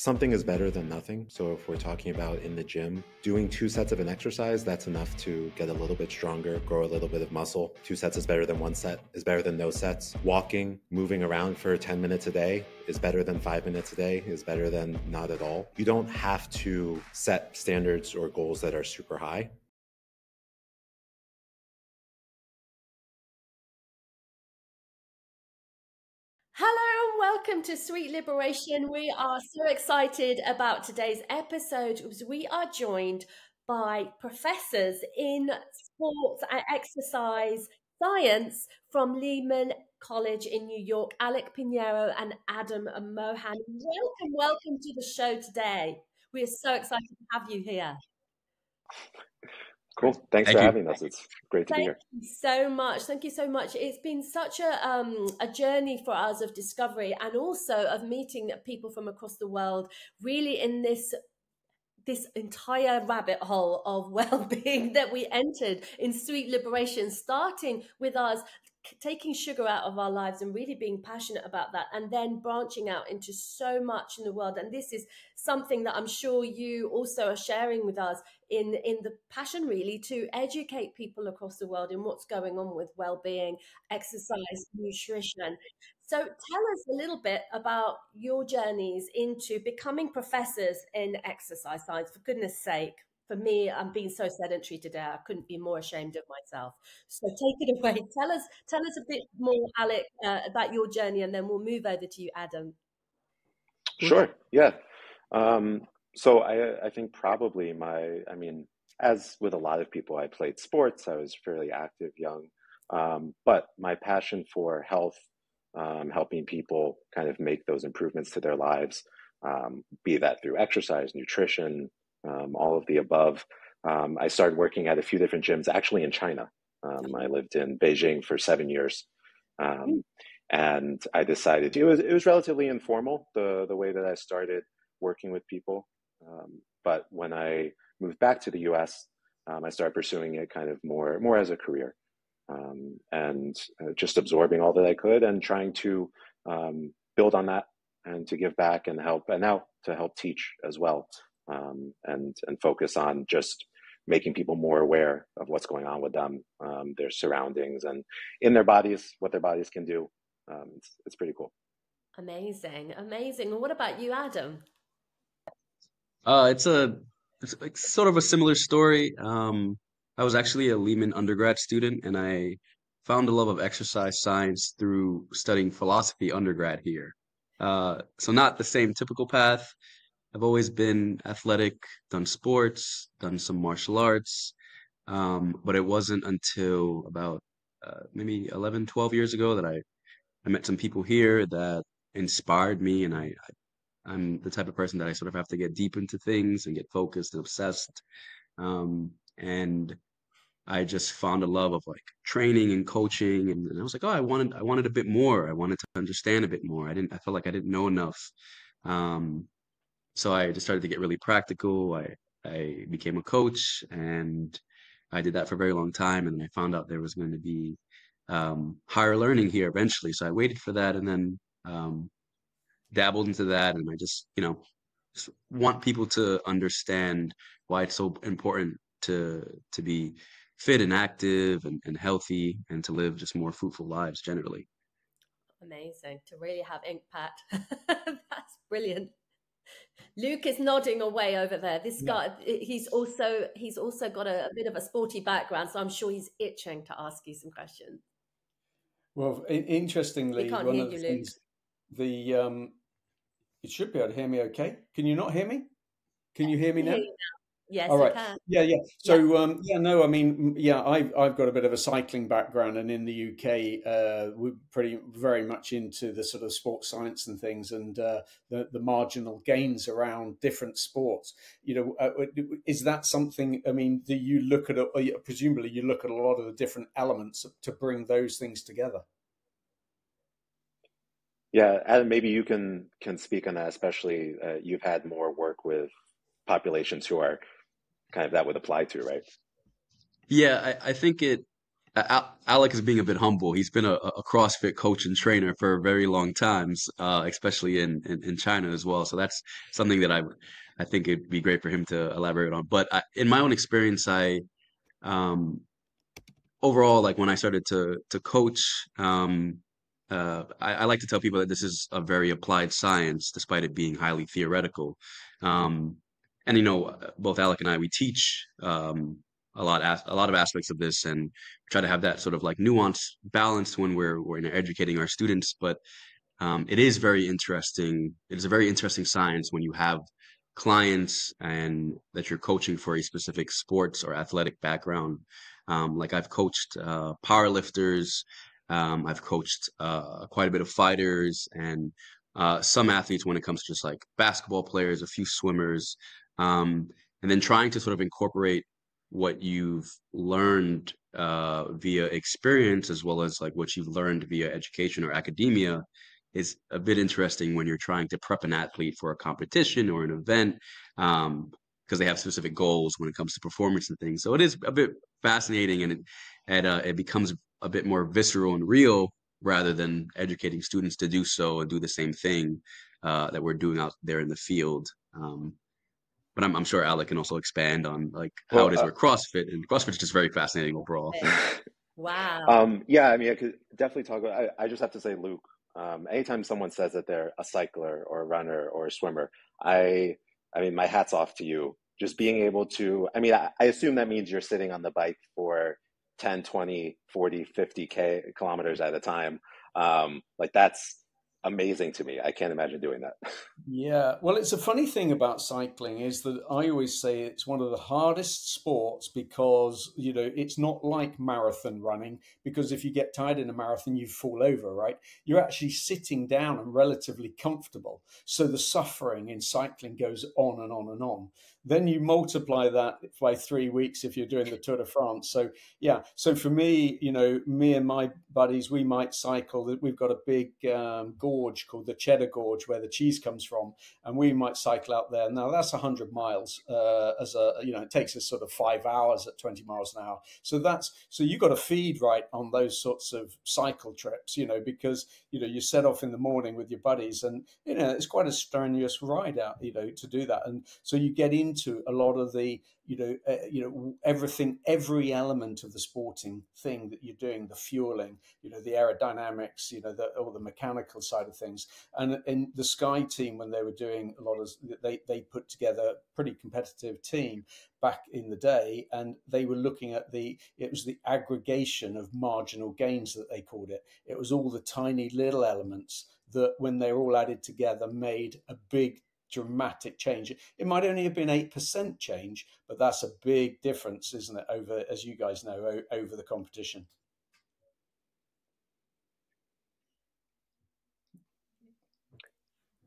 something is better than nothing. So if we're talking about in the gym, doing two sets of an exercise, that's enough to get a little bit stronger, grow a little bit of muscle. Two sets is better than one set, is better than no sets. Walking, moving around for 10 minutes a day is better than five minutes a day, is better than not at all. You don't have to set standards or goals that are super high. Welcome to Sweet Liberation. We are so excited about today's episode because we are joined by professors in sports and exercise science from Lehman College in New York, Alec Piñero and Adam Mohan. Welcome, welcome to the show today. We are so excited to have you here. Cool. Thanks Thank for you. having us. It's great to Thank be here. you so much. Thank you so much. It's been such a um, a journey for us of discovery and also of meeting people from across the world. Really, in this this entire rabbit hole of well-being that we entered in sweet liberation starting with us taking sugar out of our lives and really being passionate about that and then branching out into so much in the world. And this is something that i'm sure you also are sharing with us in in the passion really to educate people across the world in what's going on with well-being exercise nutrition. So tell us a little bit about your journeys into becoming professors in exercise science for goodness sake for me, I'm being so sedentary today. I couldn't be more ashamed of myself. So take it away. Tell us, tell us a bit more, Alec, uh, about your journey, and then we'll move over to you, Adam. Sure. Yeah. Um, so I, I think probably my, I mean, as with a lot of people, I played sports. I was fairly active young, um, but my passion for health, um, helping people kind of make those improvements to their lives, um, be that through exercise, nutrition, um, all of the above. Um, I started working at a few different gyms, actually in China. Um, I lived in Beijing for seven years, um, and I decided it was it was relatively informal the the way that I started working with people. Um, but when I moved back to the U.S., um, I started pursuing it kind of more more as a career, and uh, just absorbing all that I could and trying to build on that and to give back and help, and now to help teach as well um, and and focus on just making people more aware of what's going on with them, um, their surroundings, and in their bodies, what their bodies can do. Um, it's, it's pretty cool. Amazing, amazing. Well, what about you, Adam? Uh, it's a it's like sort of a similar story. Um, I was actually a Lehman undergrad student, and I found a love of exercise science through studying philosophy undergrad here. Uh, so not the same typical path, I've always been athletic, done sports, done some martial arts. Um, but it wasn't until about uh, maybe 11, 12 years ago that I, I met some people here that inspired me. And I, I, am the type of person that I sort of have to get deep into things and get focused and obsessed. Um, and I just found a love of like training and coaching. And, and I was like, oh, I wanted, I wanted a bit more. I wanted to understand a bit more. I didn't, I felt like I didn't know enough. Um, so I just started to get really practical. I I became a coach, and I did that for a very long time. And then I found out there was going to be um, higher learning here eventually. So I waited for that, and then um, dabbled into that. And I just you know just want people to understand why it's so important to to be fit and active and, and healthy and to live just more fruitful lives generally amazing to really have impact that's brilliant Luke is nodding away over there. This guy, he's also he's also got a, a, bit of a sporty background, so I'm sure he's itching to ask you some questions. Well, interestingly, we can't hear you, Luke. the um, you should be able to hear me. Okay, can you not hear me? Can you hear me now? Yes, All right. Yeah, yeah. So, yeah. Um, yeah, no, I mean, yeah, I've I've got a bit of a cycling background, and in the UK, uh, we're pretty very much into the sort of sports science and things, and uh, the the marginal gains around different sports. You know, uh, is that something? I mean, do you look at? A, presumably, you look at a lot of the different elements to bring those things together. Yeah, Adam, maybe you can can speak on that. Especially, uh, you've had more work with populations who are kind of that would apply to, right? Yeah, I, I think it Alec is being a bit humble. He's been a, a CrossFit coach and trainer for very long times, uh, especially in, in, in China as well. So that's something that I I think it'd be great for him to elaborate on. But I, in my own experience, I um, overall like when I started to to coach, um, uh, I, I, like to tell people that this is a very applied science, despite it being highly theoretical. Um, and you know, both Alec and I, we teach um, a lot, a lot of aspects of this, and try to have that sort of like nuance balance when we're we're educating our students. But um, it is very interesting. It is a very interesting science when you have clients and that you're coaching for a specific sports or athletic background. Um, like I've coached uh, powerlifters, um, I've coached uh, quite a bit of fighters and uh, some athletes when it comes to just like basketball players, a few swimmers, um, and then trying to sort of incorporate what you've learned uh, via experience as well as like what you've learned via education or academia is a bit interesting when you're trying to prep an athlete for a competition or an event because um, they have specific goals when it comes to performance and things. So it is a bit fascinating and it, and, uh, it becomes a bit more visceral and real rather than educating students to do so and do the same thing uh, that we're doing out there in the field. Um, but I'm, I'm, sure Alec can also expand on like how well, it is uh, with CrossFit and CrossFit is just very fascinating overall. Wow. Um, yeah, I mean, I could definitely talk about. I, I just have to say, Luke. Um, anytime someone says that they're a cycler or a runner or a swimmer, I, I mean, my hat's off to you. Just being able to. I mean, I, I assume that means you're sitting on the bike for 10, 20, 40, 50 k kilometers at a time. Um, like that's amazing to me. I can't imagine doing that. Yeah. Well, it's a funny thing about cycling is that I always say it's one of the hardest sports because, you know, it's not like marathon running because if you get tired in a marathon, you fall over, right? You're actually sitting down and relatively comfortable. So the suffering in cycling goes on and on and on. Then you multiply that by three weeks if you're doing the Tour de France. So yeah, so for me, you know, me and my buddies, we might cycle. We've got a big um, gorge called the Cheddar Gorge where the cheese comes from, and we might cycle out there. Now that's hundred miles. Uh, as a you know, it takes us sort of five hours at twenty miles an hour. So that's so you've got to feed right on those sorts of cycle trips, you know, because you know you set off in the morning with your buddies, and you know it's quite a strenuous ride out, you know, to do that, and so you get in into a lot of the you know uh, you know everything every element of the sporting thing that you're doing the fueling you know the aerodynamics you know the, all the mechanical side of things. And in the sky team when they were doing a lot of they they put together a pretty competitive team back in the day and they were looking at the it was the aggregation of marginal gains that they called it. It was all the tiny little elements that when they were all added together made a big dramatic change. It might only have been 8% change, but that's a big difference, isn't it, over, as you guys know, over the competition.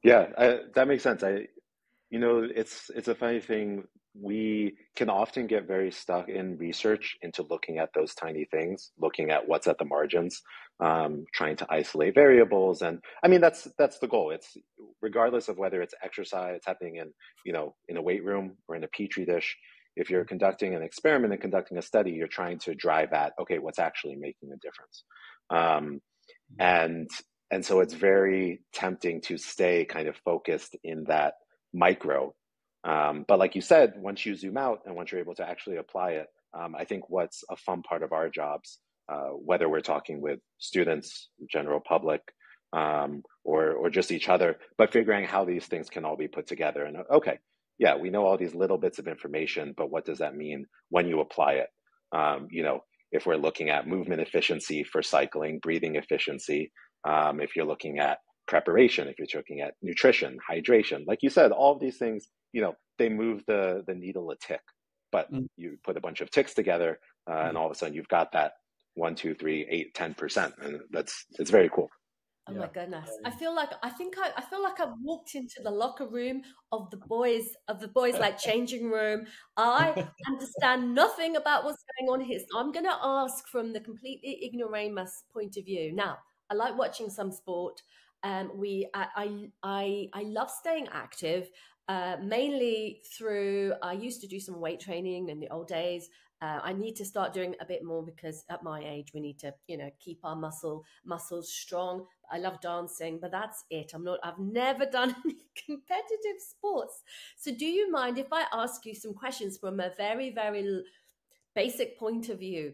Yeah, I, that makes sense. I, you know, it's it's a funny thing we can often get very stuck in research into looking at those tiny things, looking at what's at the margins, um, trying to isolate variables. And I mean, that's that's the goal. It's regardless of whether it's exercise happening in you know in a weight room or in a petri dish. If you're conducting an experiment and conducting a study, you're trying to drive at okay, what's actually making a difference. Um, and and so it's very tempting to stay kind of focused in that micro um, but like you said, once you zoom out and once you're able to actually apply it, um, I think what's a fun part of our jobs, uh, whether we're talking with students, general public, um, or or just each other, but figuring how these things can all be put together. And okay, yeah, we know all these little bits of information, but what does that mean when you apply it? Um, you know, if we're looking at movement efficiency for cycling, breathing efficiency, um, if you're looking at preparation, if you're looking at nutrition, hydration, like you said, all of these things you know they move the the needle a tick but mm. you put a bunch of ticks together uh, mm. and all of a sudden you've got that one two three eight ten percent and that's it's very cool Oh yeah. my goodness! I feel like I think I, I feel like I've walked into the locker room of the boys of the boys like changing room. I understand nothing about what's going on here. So I'm going to ask from the completely ignoramus point of view. Now, I like watching some sport. Um, we I, I I I love staying active. uh, mainly through I used to do some weight training in the old days. Uh, I need to start doing a bit more because at my age we need to, you know, keep our muscle muscles strong. I love dancing, but that's it. I'm not. I've never done any competitive sports. So, do you mind if I ask you some questions from a very, very basic point of view?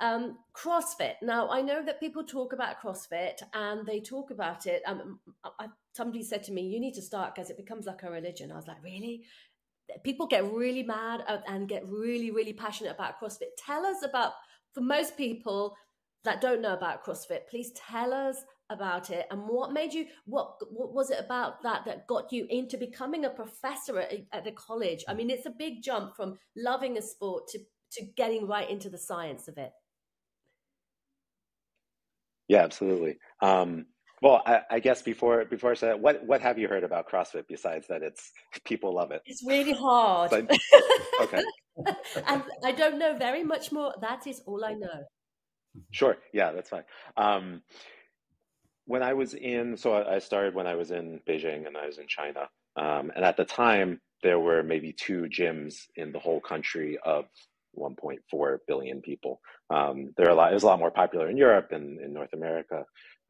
Um, CrossFit. Now, I know that people talk about CrossFit and they talk about it. Um, I, somebody said to me, "You need to start because it becomes like a religion." I was like, "Really?" People get really mad and get really, really passionate about CrossFit. Tell us about, for most people that don't know about CrossFit, please tell us about it and what made you what what was it about that that got you into becoming a professor at, at a college i mean it's a big jump from loving a sport to to getting right into the science of it yeah, absolutely. Um, well, I, I, guess before before I say that, what what have you heard about CrossFit besides that it's people love it? It's really hard. But, okay. and I don't know very much more. That is all I know. Sure. Yeah, that's fine. Um, when I was in, so I started when I was in Beijing and I was in China, um, and at the time there were maybe two gyms in the whole country of 1.4 billion people. Um, there are a lot. It was a lot more popular in Europe and in North America,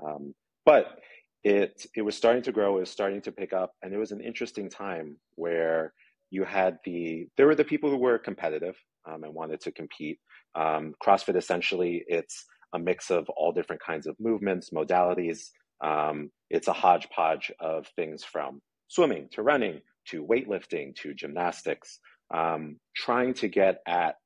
um, but it it was starting to grow. It was starting to pick up, and it was an interesting time where you had the there were the people who were competitive um, and wanted to compete. Um, CrossFit essentially it's a mix of all different kinds of movements, modalities. Um, it's a hodgepodge of things from swimming to running to weightlifting to gymnastics um, trying to get at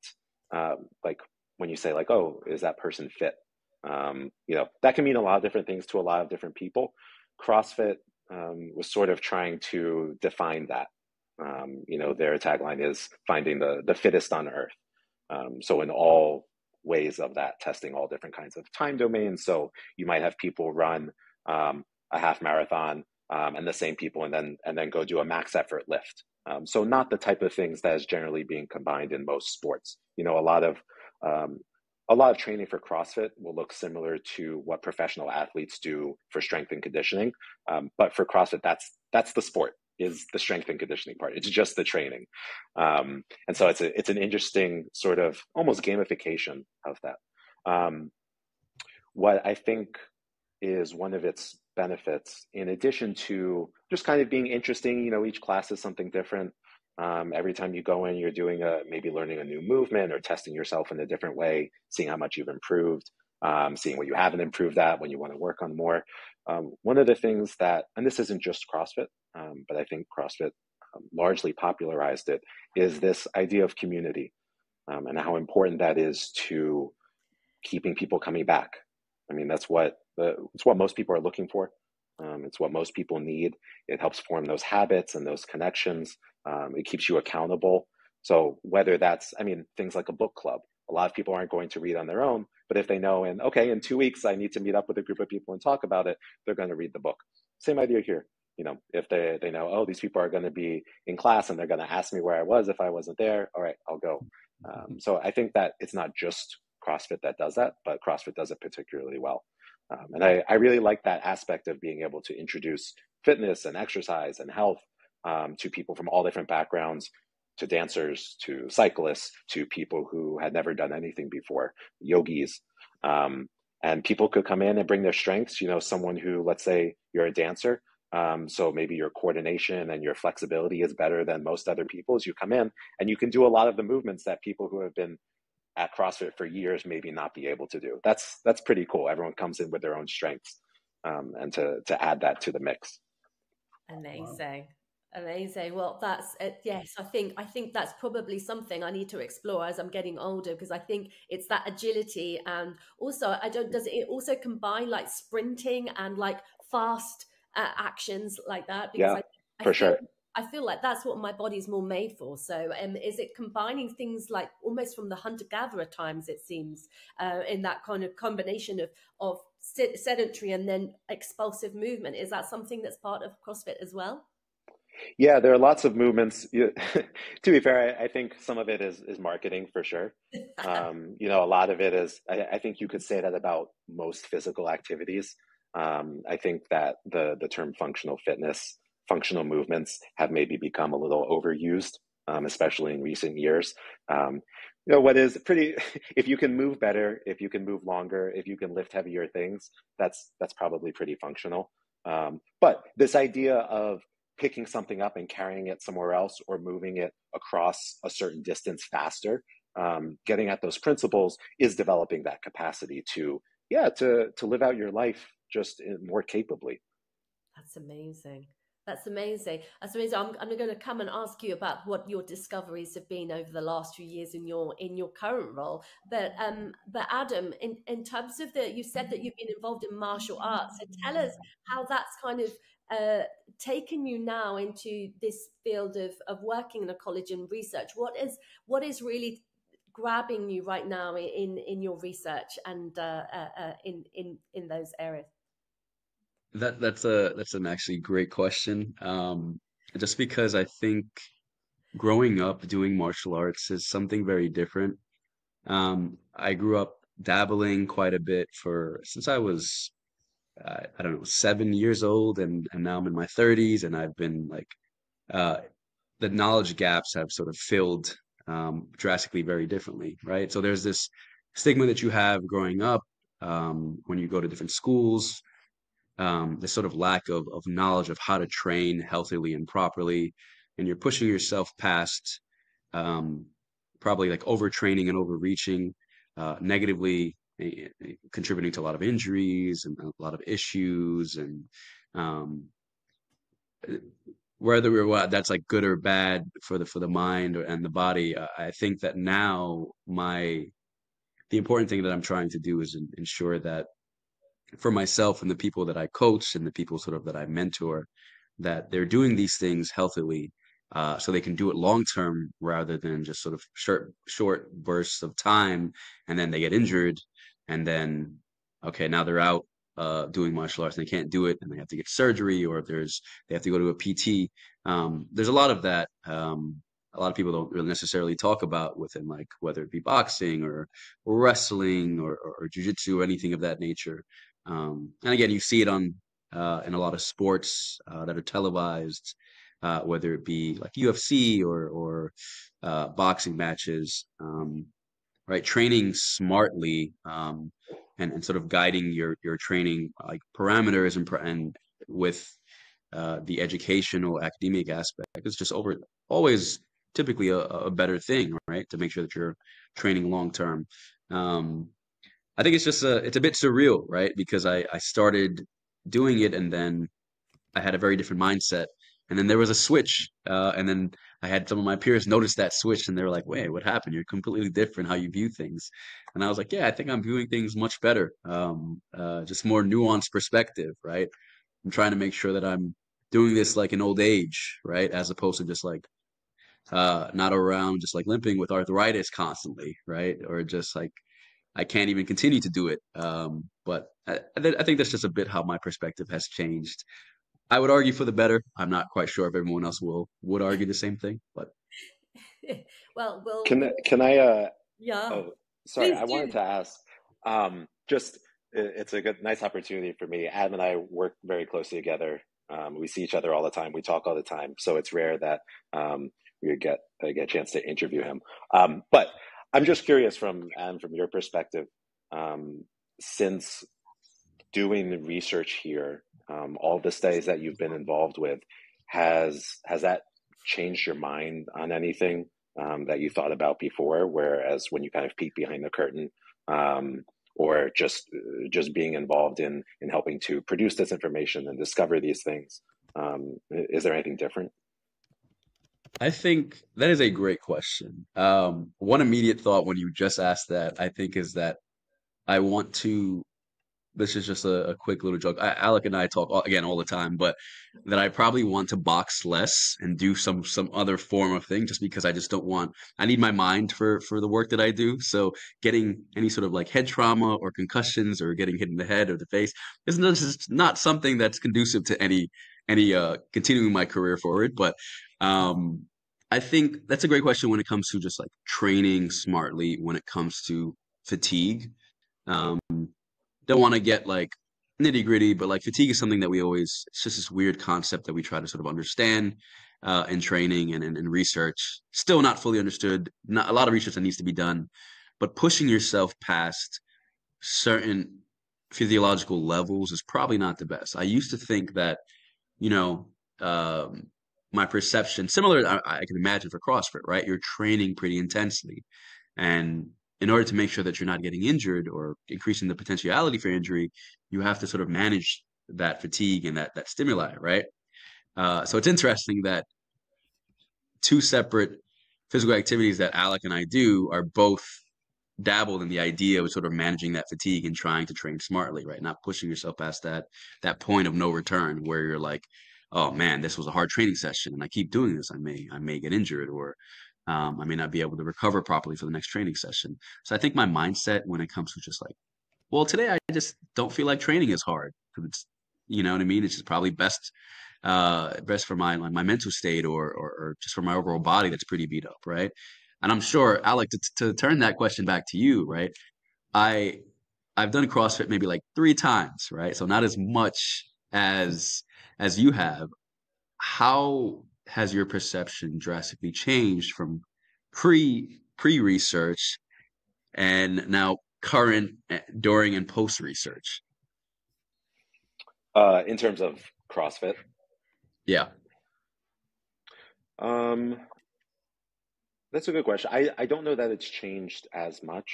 uh, like when you say like oh is that person fit um, you know that can mean a lot of different things to a lot of different people. Crossfit um, was sort of trying to define that. Um, you know their tagline is finding the the fittest on earth. Um, so in all ways of that testing all different kinds of time domains. So you might have people run um, a half marathon and the same people and then and then go do a max effort lift. Um, so not the type of things that is generally being combined in most sports. You know, a lot of um, a lot of training for CrossFit will look similar to what professional athletes do for strength and conditioning. Um, but for CrossFit, that's that's the sport is the strength and conditioning part. It's just the training, um, and so it's a it's an interesting sort of almost gamification of that. Um, what I think is one of its benefits in addition to just kind of being interesting you know each class is something different um, every time you go in you're doing a maybe learning a new movement or testing yourself in a different way seeing how much you've improved um, seeing what you haven't improved at when you want to work on more um, one of the things that and this isn't just crossfit um, but i think crossfit um, largely popularized it is this idea of community um, and how important that is to keeping people coming back i mean that's what it's what most people are looking for. It's what most people need. It helps form those habits and those connections. Um, it keeps you accountable. So whether that's, I mean, things like a book club, a lot of people aren't going to read on their own, but if they know in, okay, in two weeks, I need to meet up with a group of people and talk about it, they're going to read the book. Same idea here. You know, if they, they know, oh, these people are going to be in class and they're going to ask me where I was if I wasn't there, all right, I'll go. Um, so I think that it's not just CrossFit that does that, but CrossFit does it particularly well. Um, and I, I really like that aspect of being able to introduce fitness and exercise and health um, to people from all different backgrounds, to dancers, to cyclists, to people who had never done anything before, yogis. Um, and people could come in and bring their strengths. You know, someone who, let's say, you're a dancer, um, so maybe your coordination and your flexibility is better than most other people's. You come in and you can do a lot of the movements that people who have been at CrossFit for years maybe not be able to do. That's that's pretty cool. Everyone comes in with their own strengths, um, and to to add that to the mix. Amazing. Amazing. Well, that's uh, yes. I think I think that's probably something I need to explore as I'm getting older because I think it's that agility and also I don't. Does it also combine like sprinting and like fast uh, actions like that? Because yeah, I, I for sure. I feel like that's what my body's more made for. So, um, is it combining things like almost from the hunter gatherer times? It seems uh, in that kind of combination of of sedentary and then expulsive movement. Is that something that's part of CrossFit as well? Yeah, there are lots of movements. to be fair, I, I, think some of it is is marketing for sure. Um, you know, a lot of it is. I, I, think you could say that about most physical activities. Um, I think that the the term functional fitness functional movements have maybe become a little overused, um, especially in recent years. Um, you know what is pretty if you can move better if you can move longer if you can lift heavier things that's that's probably pretty functional um, but this idea of picking something up and carrying it somewhere else or moving it across a certain distance faster um, getting at those principles is developing that capacity to yeah to to live out your life just more capably that's amazing that's amazing. That's amazing. I'm, I'm going to come and ask you about what your discoveries have been over the last few years in your in your current role. But um, but Adam, in, in terms of the, you said that you've been involved in martial arts. So tell us how that's kind of uh, taken you now into this field of, of working in a college and research. What is what is really grabbing you right now in in your research and uh, uh, uh in in in those areas? That that's a that's an actually great question. Um, just because I think growing up doing martial arts is something very different. Um, I grew up dabbling quite a bit for since I was uh, I don't know seven years old, and and now I'm in my 30s, and I've been like uh, the knowledge gaps have sort of filled um, drastically very differently, right? So there's this stigma that you have growing up um, when you go to different schools um, the sort of lack of, of knowledge of how to train healthily and properly and you're pushing yourself past um, probably like overtraining and overreaching uh, negatively Eh, eh, contributing to a lot of injuries and a lot of issues and um, eh, whether that's like good or bad for the for the mind and the body uh, i think that now my the important thing that i'm trying to do is ensure that for myself and the people that I coach and the people sort of that I mentor that they're doing these things healthily uh, so they can do it long term rather than just sort of short short bursts of time and then they get injured and then okay now they're out uh, doing martial arts and they can't do it and they have to get surgery or there's they have to go to a PT. Um, there's a lot of that. Um, a lot of people don't really necessarily talk about within like whether it be boxing or, or wrestling or, or, or jujitsu or anything of that nature. Um, and again, you see it on uh, in a lot of sports uh, that are televised, uh, whether it be like UFC or or uh, boxing matches. Um, right, training smartly um, and and sort of guiding your your training like parameters and and with uh, the educational academic aspect is just over always typically a, a better thing, right? To make sure that you're training long term. Um, I think it's just a it's a bit surreal, right? Because I I started doing it and then I had a very different mindset, and then there was a switch, uh, and then I had some of my peers notice that switch, and they were like, "Wait, what happened? You're completely different how you view things." And I was like, "Yeah, I think I'm viewing things much better, um, uh, just more nuanced perspective, right? I'm trying to make sure that I'm doing this like in old age, right, as opposed to just like." Uh, not around just like limping with arthritis constantly, right? Or just like I can't even continue to do it. Um, but I, I, think that's just a bit how my perspective has changed. I would argue for the better. I'm not quite sure if everyone else will would argue the same thing, but well, well, can can I? Uh, yeah. Oh, sorry, Please I do. wanted to ask. Um, just it's a good, nice opportunity for me. Adam and I work very closely together. Um, we see each other all the time. We talk all the time. So it's rare that um, we get uh, get a chance to interview him. Um, but I'm just curious from and from your perspective, um, since doing the research here, um, all the studies that you've been involved with, has has that changed your mind on anything um, that you thought about before? Whereas when you kind of peek behind the curtain, um, or just just being involved in in helping to produce this information and discover these things, um, is there anything different? I think that is a great question. Um, one immediate thought when you just asked that, I think, is that I want to. This is just a, a quick little joke. I, Alec and I talk all, again all the time, but that I probably want to box less and do some some other form of thing, just because I just don't want. I need my mind for for the work that I do. So getting any sort of like head trauma or concussions or getting hit in the head or the face is not, is not something that's conducive to any any uh continuing my career forward. But um, I think that's a great question when it comes to just like training smartly when it comes to fatigue. Um, don't want to get like nitty gritty, but like fatigue is something that we always, it's just this weird concept that we try to sort of understand uh, in training and in research. Still not fully understood. Not a lot of research that needs to be done, but pushing yourself past certain physiological levels is probably not the best. I used to think that, you know, um, my perception, similar, I, I can imagine for CrossFit, right? You're training pretty intensely. And in order to make sure that you're not getting injured or increasing the potentiality for injury, you have to sort of manage that fatigue and that that stimuli, right? Uh, so it's interesting that two separate physical activities that Alec and I do are both dabbled in the idea of sort of managing that fatigue and trying to train smartly, right? Not pushing yourself past that that point of no return where you're like, oh man, this was a hard training session and I keep doing this, I may I may get injured or um, I may not be able to recover properly for the next training session. So I think my mindset when it comes to just like, well, today I just don't feel like training is hard. It's, you know what I mean? It's just probably best, uh, best for my like my mental state or, or, or just for my overall body that's pretty beat up, right? And I'm sure, Alec, to, to turn that question back to you, right? I I've done CrossFit maybe like three times, right? So not as much as as you have. How has your perception drastically changed from pre pre research and now current eh, during and post research uh in terms of crossfit? Yeah. Um that's a good question. I i don't know that it's changed as much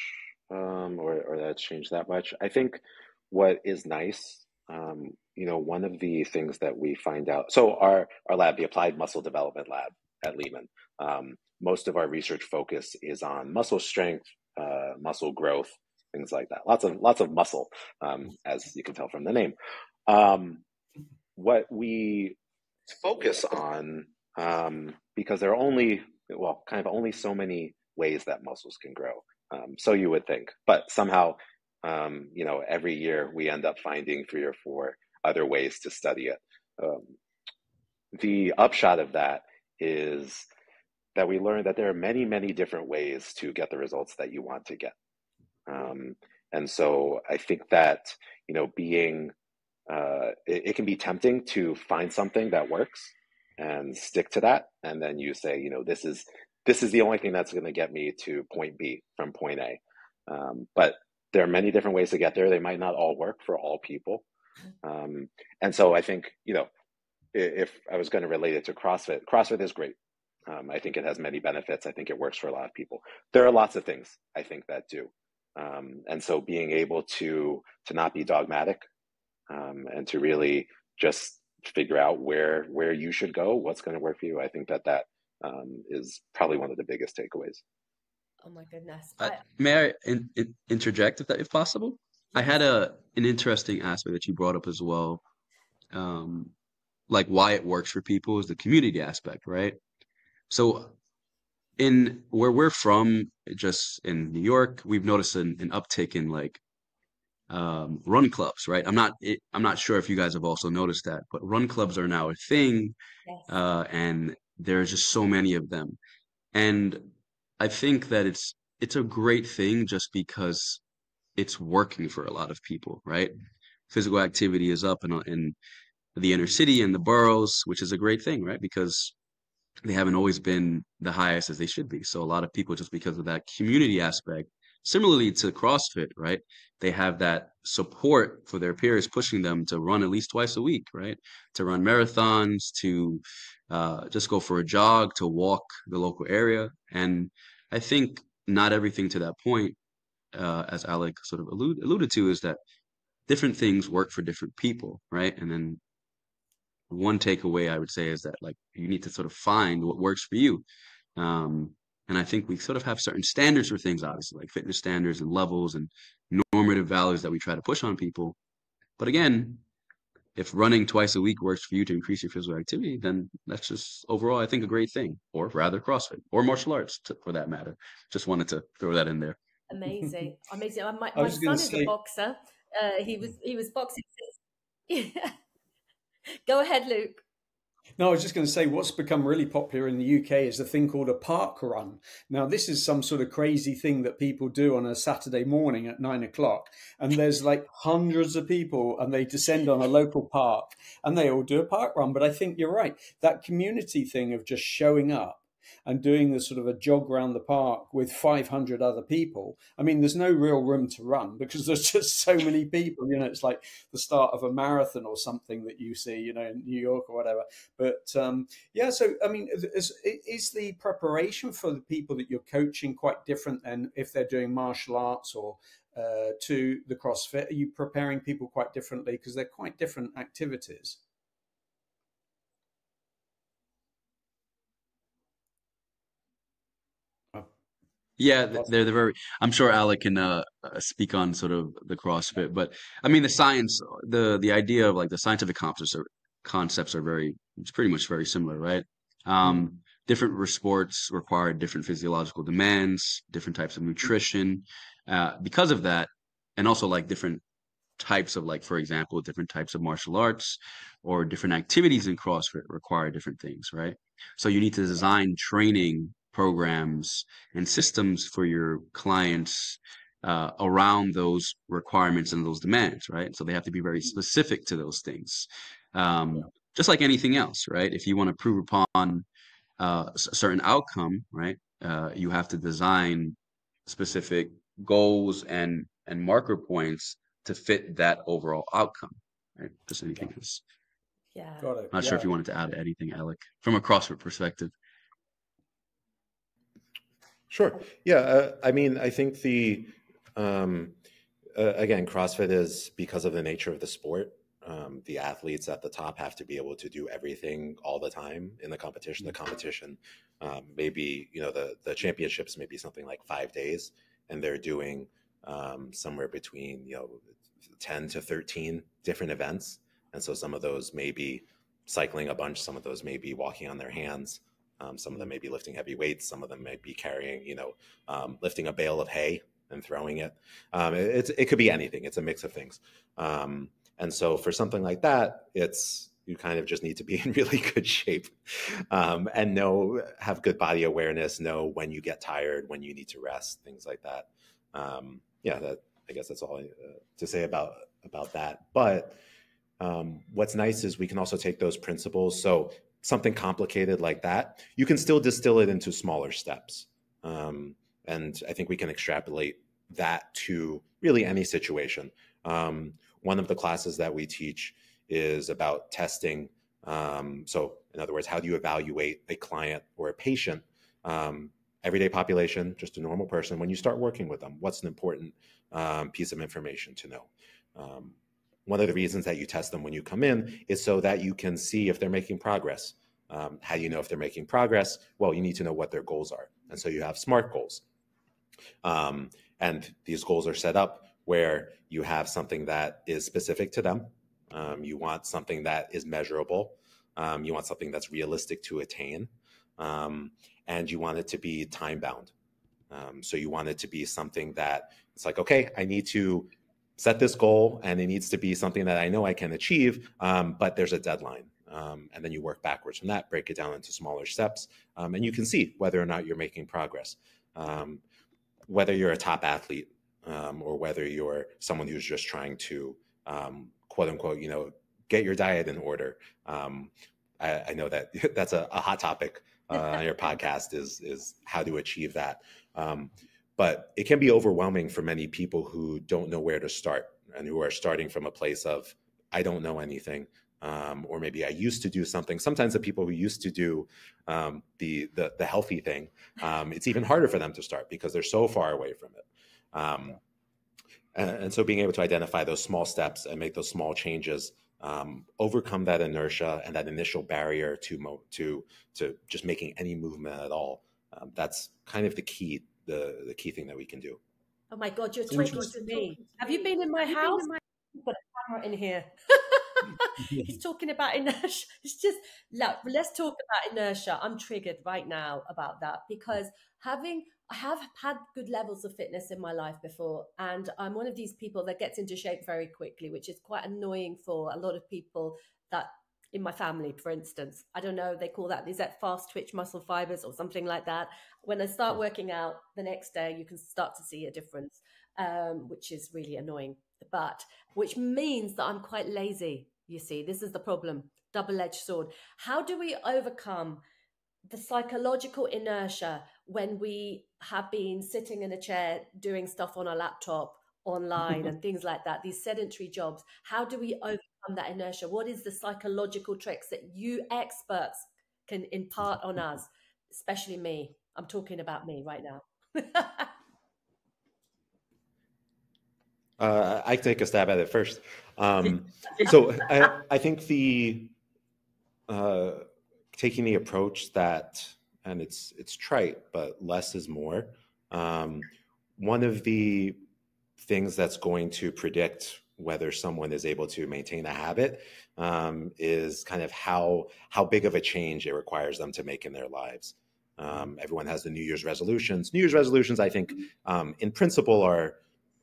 um or or that it's changed that much. I think what is nice um you know, one of the things that we find out, so our, our lab, the Applied Muscle Development Lab at Lehman, um, most of our research focus is on muscle strength, uh, muscle growth, things like that. Lots of, lots of muscle, um, as you can tell from the name. Um, what we focus on, um, because there are only, well, kind of only so many ways that muscles can grow. Um, so you would think, but somehow, um, you know, every year we end up finding three or four other ways to study it. Um, the upshot of that is that we learned that there are many, many different ways to get the results that you want to get. Um, and so I think that, you know, being, uh, it, it, can be tempting to find something that works and stick to that. And then you say, you know, this is, this is the only thing that's going to get me to point B from point A. Um, but there are many different ways to get there. They might not all work for all people. Um, and so I think, you know, if I was going to relate it to CrossFit, CrossFit is great. Um, I think it has many benefits. I think it works for a lot of people. There are lots of things I think that do. Um, and so being able to to not be dogmatic um, and to really just figure out where where you should go, what's going to work for you, I think that that um, is probably one of the biggest takeaways. Oh my goodness! Uh, may I in, in, interject if that if possible? I had a an interesting aspect that you brought up as well. Um, like why it works for people is the community aspect, right? So in where we're from, just in New York, we've noticed an, an uptick in like um, run clubs, right? I'm not it, I'm not sure if you guys have also noticed that, but run clubs are now a thing, yes. uh, and there's just so many of them, and I think that it's it's a great thing just because it's working for a lot of people, right? Physical activity is up in, in the inner city and the boroughs, which is a great thing, right? Because they haven't always been the highest as they should be. So a lot of people, just because of that community aspect, similarly to CrossFit, right? They have that support for their peers, pushing them to run at least twice a week, right? To run marathons, to uh, just go for a jog, to walk the local area. And I think not everything to that point uh, as Alec sort of allude, alluded to, is that different things work for different people, right? And then one takeaway I would say is that like you need to sort of find what works for you. Um, and I think we sort of have certain standards for things, obviously, like fitness standards and levels and normative values that we try to push on people. But again, if running twice a week works for you to increase your physical activity, then that's just overall, I think, a great thing, or rather, CrossFit or martial arts for that matter. Just wanted to throw that in there. Amazing, amazing. My, my son is say... a boxer. Uh, he was he was boxing. Since... Go ahead, Luke. No, I was just going to say what's become really popular in the UK is a thing called a park run. Now, this is some sort of crazy thing that people do on a Saturday morning at nine o'clock. And there's like hundreds of people and they descend on a local park and they all do a park run. But I think you're right. That community thing of just showing up and doing the sort of a jog around the park with 500 other people, I mean, there's no real room to run because there's just so many people. You know, it's like the start of a marathon or something that you see, you know, in New York or whatever. But um, yeah, so I mean, is, is the preparation for the people that you're coaching quite different than if they're doing martial arts or uh, to the CrossFit? Are you preparing people quite differently because they're quite different activities? Yeah, they're the very. I'm sure Alec can uh, uh, speak on sort of the CrossFit, but I mean the science, the the idea of like the scientific concepts are concepts are very. It's pretty much very similar, right? Um, mm-hmm. different sports require different physiological demands, different types of nutrition. Uh, because of that, and also like different types of like, for example, different types of martial arts or different activities in CrossFit require different things, right? So you need to design training programs and systems for your clients uh, around those requirements and those demands, right? So they have to be very mm-hmm. specific to those things. Um, just like anything else, right? If you want to prove upon uh, a certain outcome, right, uh, you have to design specific goals and and marker points to fit that overall outcome, right? Just anything else. Yeah. Got it. Not yeah. sure if you wanted to add anything, Alec, from a CrossFit perspective. Sure. Yeah. Uh, I mean, I think the, um, uh, again, CrossFit is because of the nature of the sport. Um, the athletes at the top have to be able to do everything all the time in the competition. The competition, um, maybe you know the the championships may be something like five days, and they're doing um, somewhere between you know ten to thirteen different events, and so some of those may be cycling a bunch, some of those may be walking on their hands, um, some of them may be lifting heavy weights. Some of them may be carrying, you know, um, lifting a bale of hay and throwing it. Um, it, it could be anything. It's a mix of things. Um, and so for something like that, it's you kind of just need to be in really good shape um, and know have good body awareness. Know when you get tired, when you need to rest, things like that. Um, yeah, that I guess that's all I, uh, to say about about that. But what's nice is we can also take those principles. So something complicated like that, you can still distill it into smaller steps. Um, and I think we can extrapolate that to really any situation. Um, one of the classes that we teach is about testing. Um, so, in other words, how do you evaluate a client or a patient, um, everyday population, just a normal person, when you start working with them? What's an important um, piece of information to know? One of the reasons that you test them when you come in is so that you can see if they're making progress. Um, how do you know if they're making progress? Well, you need to know what their goals are. And so you have SMART goals. Um, and these goals are set up where you have something that is specific to them. Um, you want something that is measurable. Um, you want something that's realistic to attain. Um, and you want it to be time bound. Um, so you want it to be something that it's like, okay, I need to set this goal and it needs to be something that I know I can achieve, um, but there's a deadline. Um, and then you work backwards from that, break it down into smaller steps, um, and you can see whether or not you're making progress. Um, whether you're a top athlete um, or whether you're someone who's just trying to um, quote unquote, you know, get your diet in order. I, I, know that that's a, a hot topic uh, on your podcast is is how to achieve that. Um, but it can be overwhelming for many people who don't know where to start and who are starting from a place of i don't know anything um, or maybe i used to do something. Sometimes the people who used to do um, the, the, the healthy thing um, it's even harder for them to start because they're so far away from it. Um, and, and, so being able to identify those small steps and make those small changes um, overcome that inertia and that initial barrier to mo- to to just making any movement at all um, that's kind of the key the the key thing that we can do. Oh my God, you're talking to me. Have you been in my house? In my... Put a camera in here. He's talking about inertia. It's just look, let's talk about inertia. I'm triggered right now about that because having I have had good levels of fitness in my life before, and I'm one of these people that gets into shape very quickly, which is quite annoying for a lot of people that in my family, for instance. I don't know, they call that, is that fast twitch muscle fibers or something like that? When I start working out the next day, you can start to see a difference, um, which is really annoying. But which means that I'm quite lazy, you see. This is the problem, double edged sword. How do we overcome the psychological inertia when we have been sitting in a chair doing stuff on a laptop online and things like that, these sedentary jobs? How do we overcome that inertia? What is the psychological tricks that you experts can impart on us, especially me? I'm talking about me right now. uh, I take a stab at it first. Um, so I, I, think the uh, taking the approach that, and it's it's trite, but less is more. Um, one of the things that's going to predict whether someone is able to maintain a habit um, is kind of how how big of a change it requires them to make in their lives. Um, everyone has the New Year's resolutions. New Year's resolutions, I think, um, in principle, are,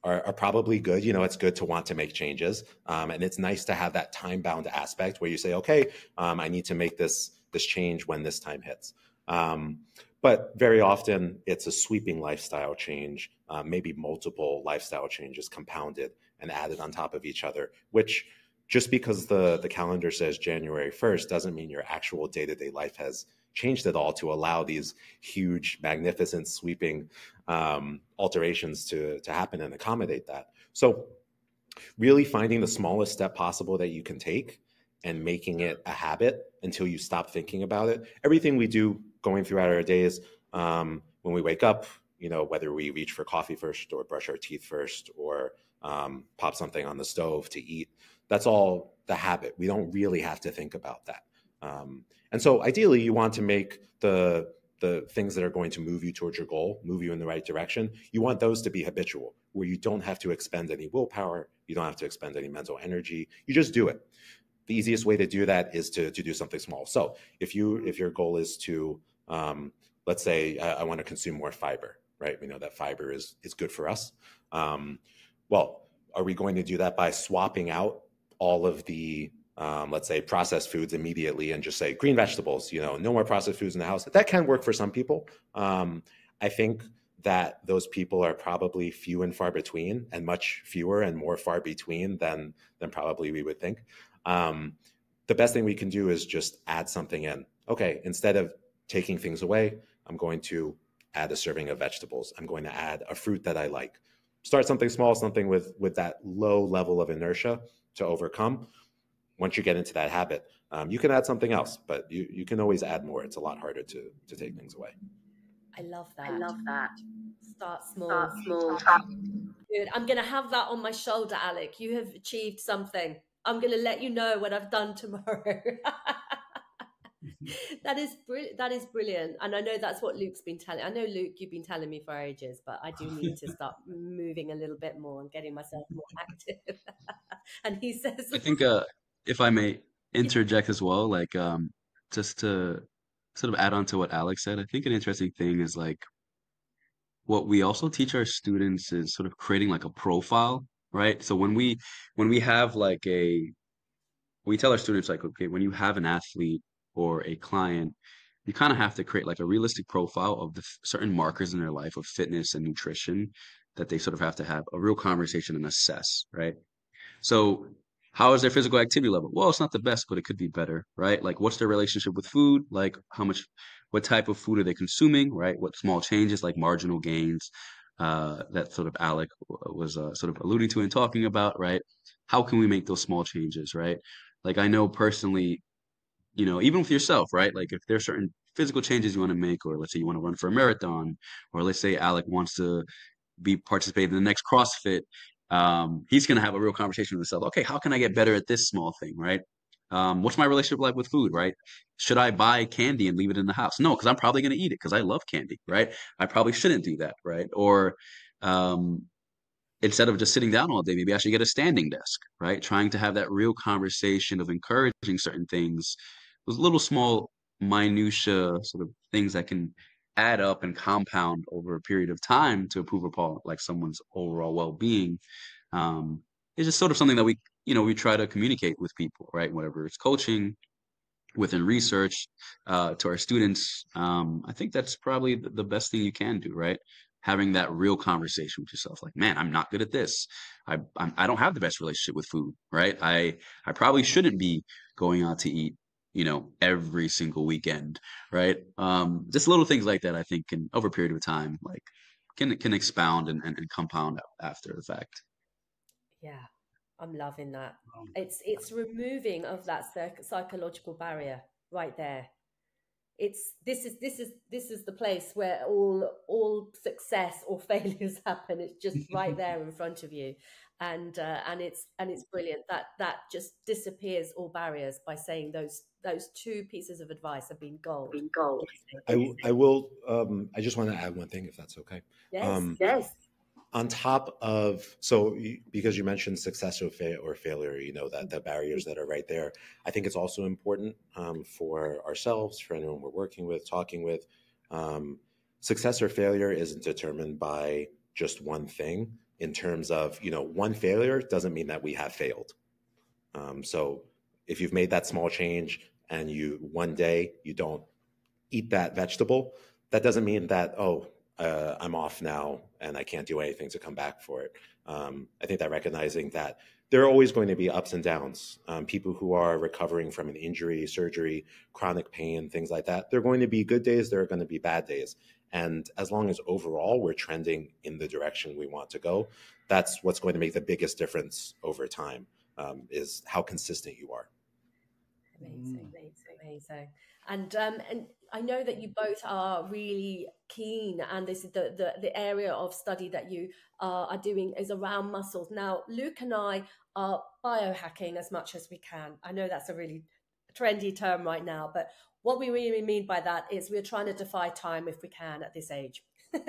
are, are probably good. You know, it's good to want to make changes, um, and it's nice to have that time bound aspect where you say, okay, um, I need to make this this change when this time hits. Um, but very often, it's a sweeping lifestyle change, uh, maybe multiple lifestyle changes compounded and added on top of each other, which just because the, the calendar says January 1st doesn't mean your actual day to day life has changed at all to allow these huge, magnificent, sweeping um, alterations to, to happen and accommodate that. So, really finding the smallest step possible that you can take and making it a habit until you stop thinking about it. Everything we do going throughout our days, um, when we wake up, you know, whether we reach for coffee first or brush our teeth first or um, pop something on the stove to eat. That's all the habit. We don't really have to think about that. Um, and so ideally, you want to make the the things that are going to move you towards your goal, move you in the right direction. You want those to be habitual, where you don't have to expend any willpower, you don't have to expend any mental energy. You just do it. The easiest way to do that is to to do something small. So if you if your goal is to um, let's say I, I want to consume more fiber, right? We know that fiber is is good for us. Um, well, are we going to do that by swapping out all of the um, let's say processed foods immediately and just say green vegetables you know no more processed foods in the house? That can work for some people. Um, i think that those people are probably few and far between and much fewer and more far between than than probably we would think. Um, the best thing we can do is just add something in. Okay instead of taking things away i'm going to add a serving of vegetables. I'm going to add a fruit that i like start something small, something with with that low level of inertia to overcome. Once you get into that habit, um, you can add something else, but you you can always add more. It's a lot harder to to take things away. I love that. I love that. Start small. Start small. Good. I'm going to have that on my shoulder, Alec. You have achieved something. I'm going to let you know what I've done tomorrow. that is brilliant. That is brilliant, and I know that's what Luke's been telling. I know Luke, you've been telling me for ages, but I do need to start moving a little bit more and getting myself more active. and he says, I think, uh, if I may interject as well, like um, just to sort of add on to what Alec said, I think an interesting thing is like what we also teach our students is sort of creating like a profile, right? So when we when we have like a we tell our students like okay when you have an athlete or a client, you kind of have to create like a realistic profile of the f- certain markers in their life of fitness and nutrition that they sort of have to have a real conversation and assess, right? So, how is their physical activity level? Well, it's not the best, but it could be better, right? Like, what's their relationship with food? Like, how much, what type of food are they consuming, right? What small changes, like marginal gains, uh, that sort of Alec was uh, sort of alluding to and talking about, right? How can we make those small changes, right? Like, I know personally, you know, even with yourself, right? Like if there's certain physical changes you want to make, or let's say you want to run for a marathon, or let's say Alec wants to be participating in the next CrossFit, um, he's going to have a real conversation with himself. Okay, how can I get better at this small thing, right? Um, what's my relationship like with food, right? Should I buy candy and leave it in the house? No, because I'm probably going to eat it because I love candy, right? I probably shouldn't do that, right? Or um, instead of just sitting down all day, maybe I should get a standing desk, right? Trying to have that real conversation of encouraging certain things those little small minutia sort of things that can add up and compound over a period of time to improve upon like someone's overall well-being um, is just sort of something that we you know we try to communicate with people right whatever it's coaching within research uh, to our students, um, I think that's probably the best thing you can do, right? Having that real conversation with yourself, like, man, I'm not good at this. I I'm, I do not have the best relationship with food, right? I I probably shouldn't be going out to eat, you know, every single weekend, right? Um, just little things like that, I think, can over a period of time, like, can can expound and, and, and compound after the fact. Yeah, I'm loving that. It's it's removing of that psychological barrier right there. It's this is this is this is the place where all all success or failures happen. It's just right there in front of you, and uh, and it's and it's brilliant that that just disappears all barriers by saying those those two pieces of advice have been gold. Been gold. I, I will. Um, I just want to add one thing, if that's okay. Yes. Um, yes on top of so because you mentioned success or, fa- or failure you know that the barriers that are right there i think it's also important um, for ourselves for anyone we're working with talking with um, success or failure isn't determined by just one thing in terms of you know one failure doesn't mean that we have failed um, so if you've made that small change and you one day you don't eat that vegetable that doesn't mean that oh uh, I'm off now and I can't do anything to come back for it. Um, I think that recognizing that there are always going to be ups and downs. Um, people who are recovering from an injury, surgery, chronic pain, things like that, there are going to be good days, there are going to be bad days. And as long as overall we're trending in the direction we want to go, that's what's going to make the biggest difference over time um, is how consistent you are. Amazing, amazing, amazing. And um, and I know that you both are really keen, and this is the, the, the area of study that you uh, are doing is around muscles. Now, Luke and I are biohacking as much as we can. I know that's a really trendy term right now, but what we really mean by that is we're trying to defy time if we can at this age.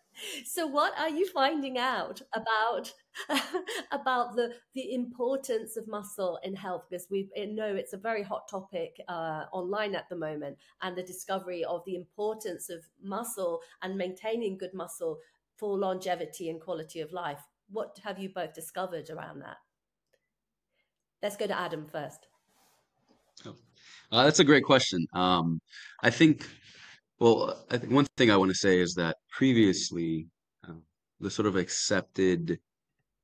so what are you finding out about about the the importance of muscle in health because we know it's a very hot topic uh, online at the moment and the discovery of the importance of muscle and maintaining good muscle for longevity and quality of life what have you both discovered around that let's go to adam first oh. Uh, that's a great question um, i think well, I think one thing I want to say is that previously, uh, the sort of accepted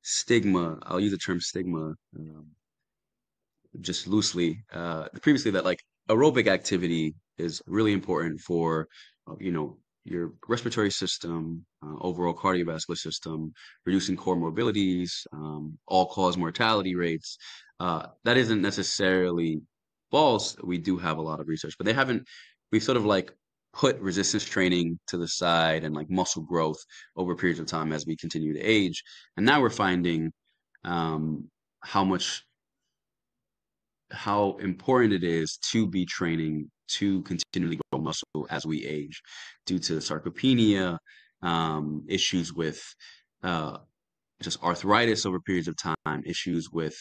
stigma, I'll use the term stigma um, just loosely, uh, previously that like aerobic activity is really important for, uh, you know, your respiratory system, uh, overall cardiovascular system, reducing comorbidities, um, all cause mortality rates. Uh, that isn't necessarily false. We do have a lot of research, but they haven't, we've sort of like put resistance training to the side and like muscle growth over periods of time as we continue to age. And now we're finding um, how much how important it is to be training to continually grow muscle as we age due to sarcopenia um, issues with uh, just arthritis over periods of time issues with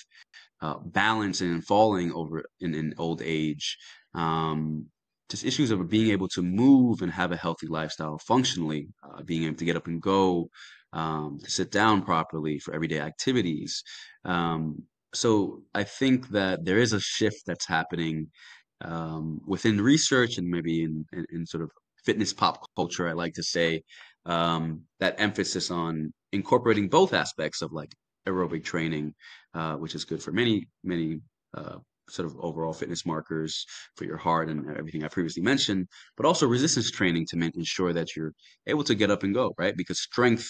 uh, balance and falling over in, in old age um, just issues of being able to move and have a healthy lifestyle functionally, uh, being able to get up and go, um, to sit down properly for everyday activities. Um, so I think that there is a shift that's happening um, within research and maybe in, in, in, sort of fitness pop culture. I like to say um, that emphasis on incorporating both aspects of like aerobic training, uh, which is good for many many uh, sort of overall fitness markers for your heart and everything I previously mentioned, but also resistance training to ensure that you're able to get up and go, right? Because strength,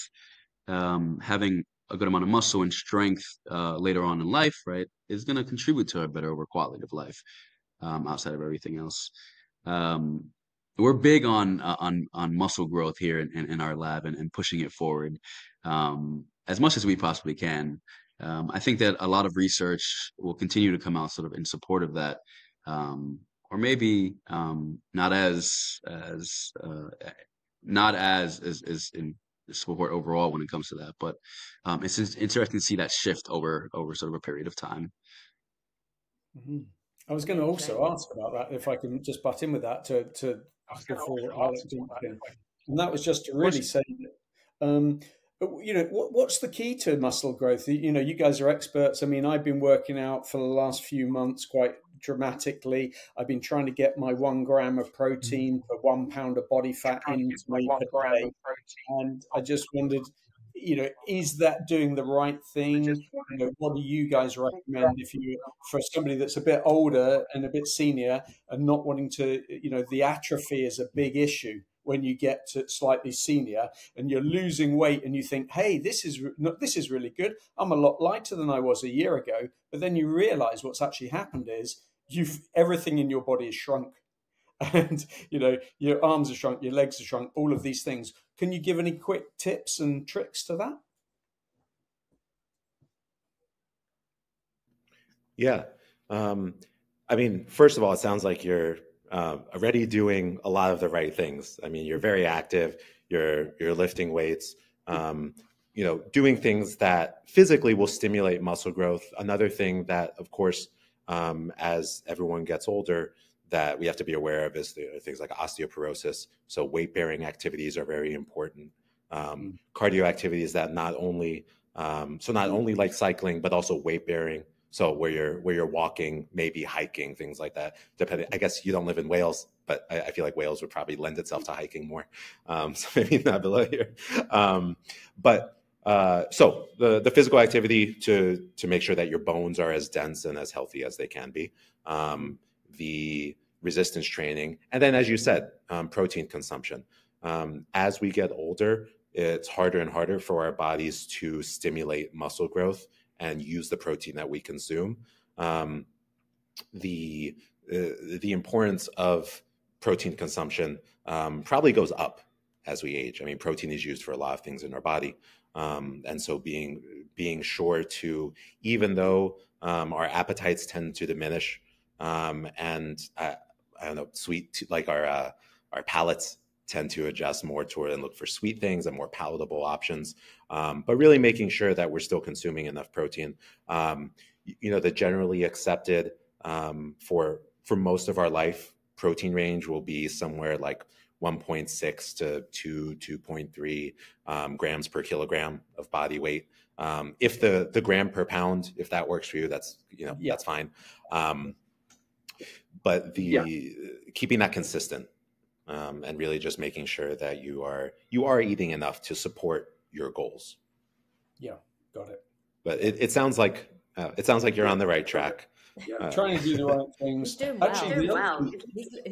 um, having a good amount of muscle and strength uh, later on in life, right, is going to contribute to a better over quality of life um, outside of everything else. Um, we're big on uh, on on muscle growth here in, in, in our lab and, and pushing it forward um, as much as we possibly can. Um, I think that a lot of research will continue to come out sort of in support of that, um, or maybe um, not as as uh, not as as, as in support overall when it comes to that. But um, it's interesting to see that shift over over sort of a period of time. Mm-hmm. I was going to also ask about that if I can just butt in with that to to before Alec and that was just to really say. Um, but you know, what, what's the key to muscle growth? You know, you guys are experts. I mean, I've been working out for the last few months quite dramatically. I've been trying to get my one gram of protein for one pound of body fat into me per day, and I just wondered you know, is that doing the right thing? You know, what do you guys recommend if you, for somebody that's a bit older and a bit senior and not wanting to, you know, the atrophy is a big issue when you get to slightly senior and you're losing weight and you think, hey, this is this is really good. I'm a lot lighter than I was a year ago. But then you realize what's actually happened is you've everything in your body is shrunk and you know your arms are shrunk your legs are shrunk all of these things can you give any quick tips and tricks to that yeah um, i mean first of all it sounds like you're uh, already doing a lot of the right things i mean you're very active you're you're lifting weights um, you know doing things that physically will stimulate muscle growth another thing that of course um, as everyone gets older that we have to be aware of is the, things like osteoporosis. So weight bearing activities are very important. Um, mm. cardio activities that not only um, so not only like cycling but also weight bearing. So where you're where you're walking, maybe hiking, things like that. Depending, I guess you don't live in Wales, but I, I feel like Wales would probably lend itself to hiking more. Um, so maybe not below here. Um, but uh, so the the physical activity to to make sure that your bones are as dense and as healthy as they can be. Um, the resistance training, and then, as you said, um, protein consumption. Um, as we get older, it's harder and harder for our bodies to stimulate muscle growth and use the protein that we consume. Um, the uh, the importance of protein consumption um, probably goes up as we age. I mean, protein is used for a lot of things in our body, um, and so being being sure to, even though um, our appetites tend to diminish, um, and uh, I don't know, sweet, like our, uh, our palates tend to adjust more toward and look for sweet things and more palatable options. Um, but really making sure that we're still consuming enough protein. Um, you know, the generally accepted um, for for most of our life protein range will be somewhere like 1.6 to 2 2.3 um, grams per kilogram of body weight. Um, if the the gram per pound, if that works for you, that's you know yeah. that's fine. Um, but the yeah. keeping that consistent um, and really just making sure that you are you are eating enough to support your goals. Yeah, got it. But it, it sounds like uh, it sounds like you're on the right track. Yeah, uh, trying to do the right things. Actually, well.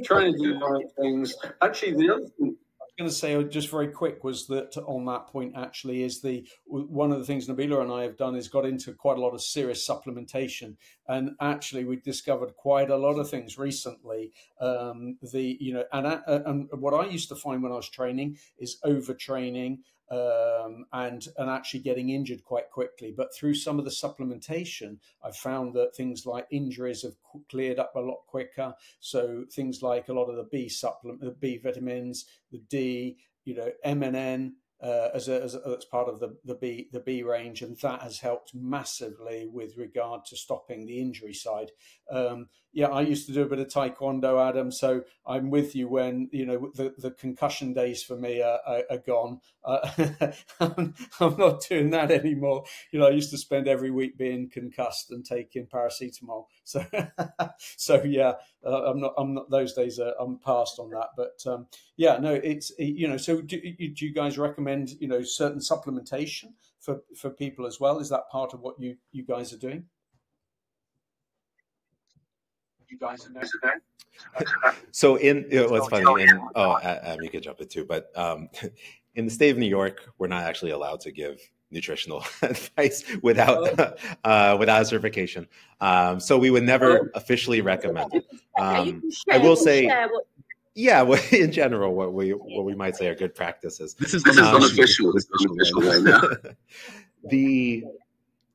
trying to do the right things. Actually, the other thing going to say uh, just very quick was that on that point actually is the one of the things Nabila and I have done is got into quite a lot of serious supplementation, and actually we discovered quite a lot of things recently. Um, the you know and uh, and what I used to find when I was training is overtraining um, and and actually getting injured quite quickly. But through some of the supplementation, I've found that things like injuries have cleared up a lot quicker. So things like a lot of the B supplement, the B vitamins, the D, you know, MNN uh, as, a, as, a, as part of the, the B the B range, and that has helped massively with regard to stopping the injury side. Um, yeah, I used to do a bit of taekwondo, Adam. So I'm with you when you know the, the concussion days for me are, are, are gone. Uh, I'm, I'm, not doing that anymore. You know, I used to spend every week being concussed and taking paracetamol. So, so yeah, uh, I'm not. I'm not. Those days are. I'm past on that. But um, yeah, no, it's you know. So do, do you guys recommend you know certain supplementation for for people as well? Is that part of what you you guys are doing? You guys in there. so in you know, what's funny in oh um, you could jump it too but um, in the state of new york we're not actually allowed to give nutritional advice without oh. uh, without certification um, so we would never oh. officially recommend it um, i will say yeah, well, in general, what we what we might say are good practices. This is this is um, unofficial. This is unofficial right now. the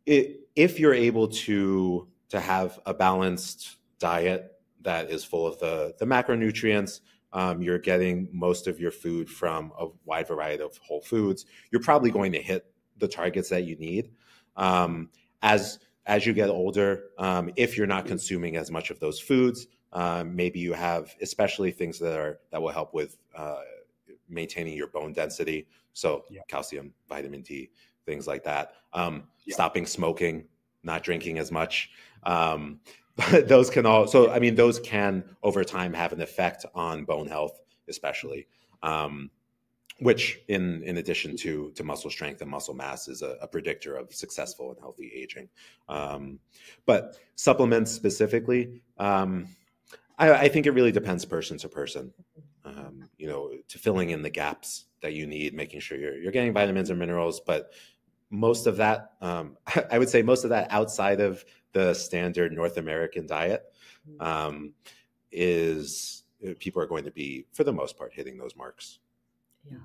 it, if you're able to to have a balanced diet that is full of the, the macronutrients. Um, you're getting most of your food from a wide variety of whole foods. You're probably going to hit the targets that you need. Um, as as you get older, um, if you're not consuming as much of those foods, um, maybe you have, especially things that are that will help with uh, maintaining your bone density. So yeah. calcium, vitamin D, things like that. Um, yeah. Stopping smoking, not drinking as much. Um, those can all so i mean those can over time have an effect on bone health especially um, which in in addition to to muscle strength and muscle mass is a, a predictor of successful and healthy aging. Um, but supplements specifically um, I, I, think it really depends person to person. Um, you know to filling in the gaps that you need making sure you're, you're getting vitamins and minerals but most of that um, i would say most of that outside of the standard north american diet mm-hmm. um, is uh, people are going to be for the most part hitting those marks yeah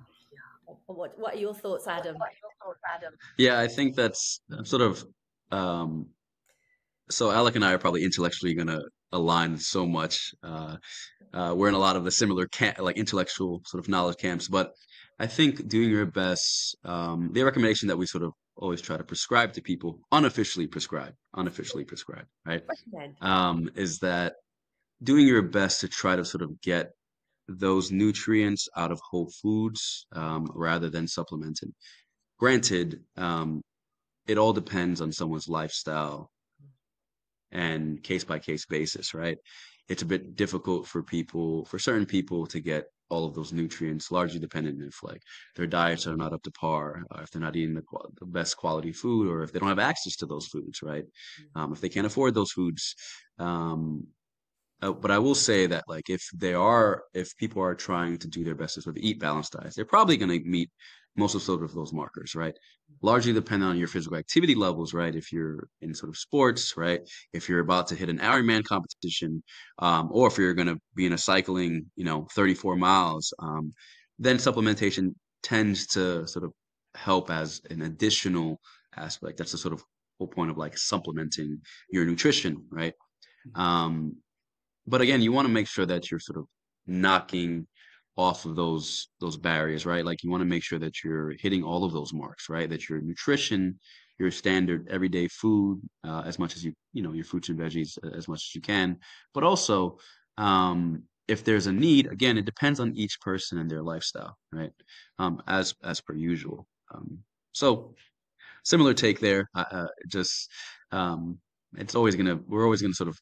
what What are your thoughts, Adam? Yeah, I think that's sort of. Um, so Alec and I are probably intellectually going to align so much. Uh, uh, we're in a lot of the similar camp, like intellectual sort of knowledge camps, but I think doing your best. Um, the recommendation that we sort of always try to prescribe to people, unofficially prescribe, unofficially prescribe, right? Um, is that doing your best to try to sort of get those nutrients out of whole foods um, rather than supplementing. Granted, um, it all depends on someone's lifestyle and case by case basis, right? It's a bit difficult for people, for certain people, to get all of those nutrients, largely dependent if like their diets are not up to par, if they're not eating the, the, best quality food, or if they don't have access to those foods, right? Mm. Um, if they can't afford those foods, um, uh, but I will say that like if they are if people are trying to do their best to sort of eat balanced diets, they're probably going to meet most of sort of those markers, right? Largely depending on your physical activity levels, right? If you're in sort of sports, right? If you're about to hit an Ironman competition, um, or if you're going to be in a cycling, you know, 34 miles, um, then supplementation tends to sort of help as an additional aspect. That's the sort of whole point of like supplementing your nutrition, right? Mm-hmm. Um, but again, you want to make sure that you're sort of knocking off of those those barriers, right? Like you want to make sure that you're hitting all of those marks, right? That your nutrition, your standard everyday food, uh, as much as you you know your fruits and veggies uh, as much as you can, but also um, if there's a need, again, it depends on each person and their lifestyle, right? Um, as as per usual. Um, so similar take there. Uh, uh just um, it's always gonna we're always gonna sort of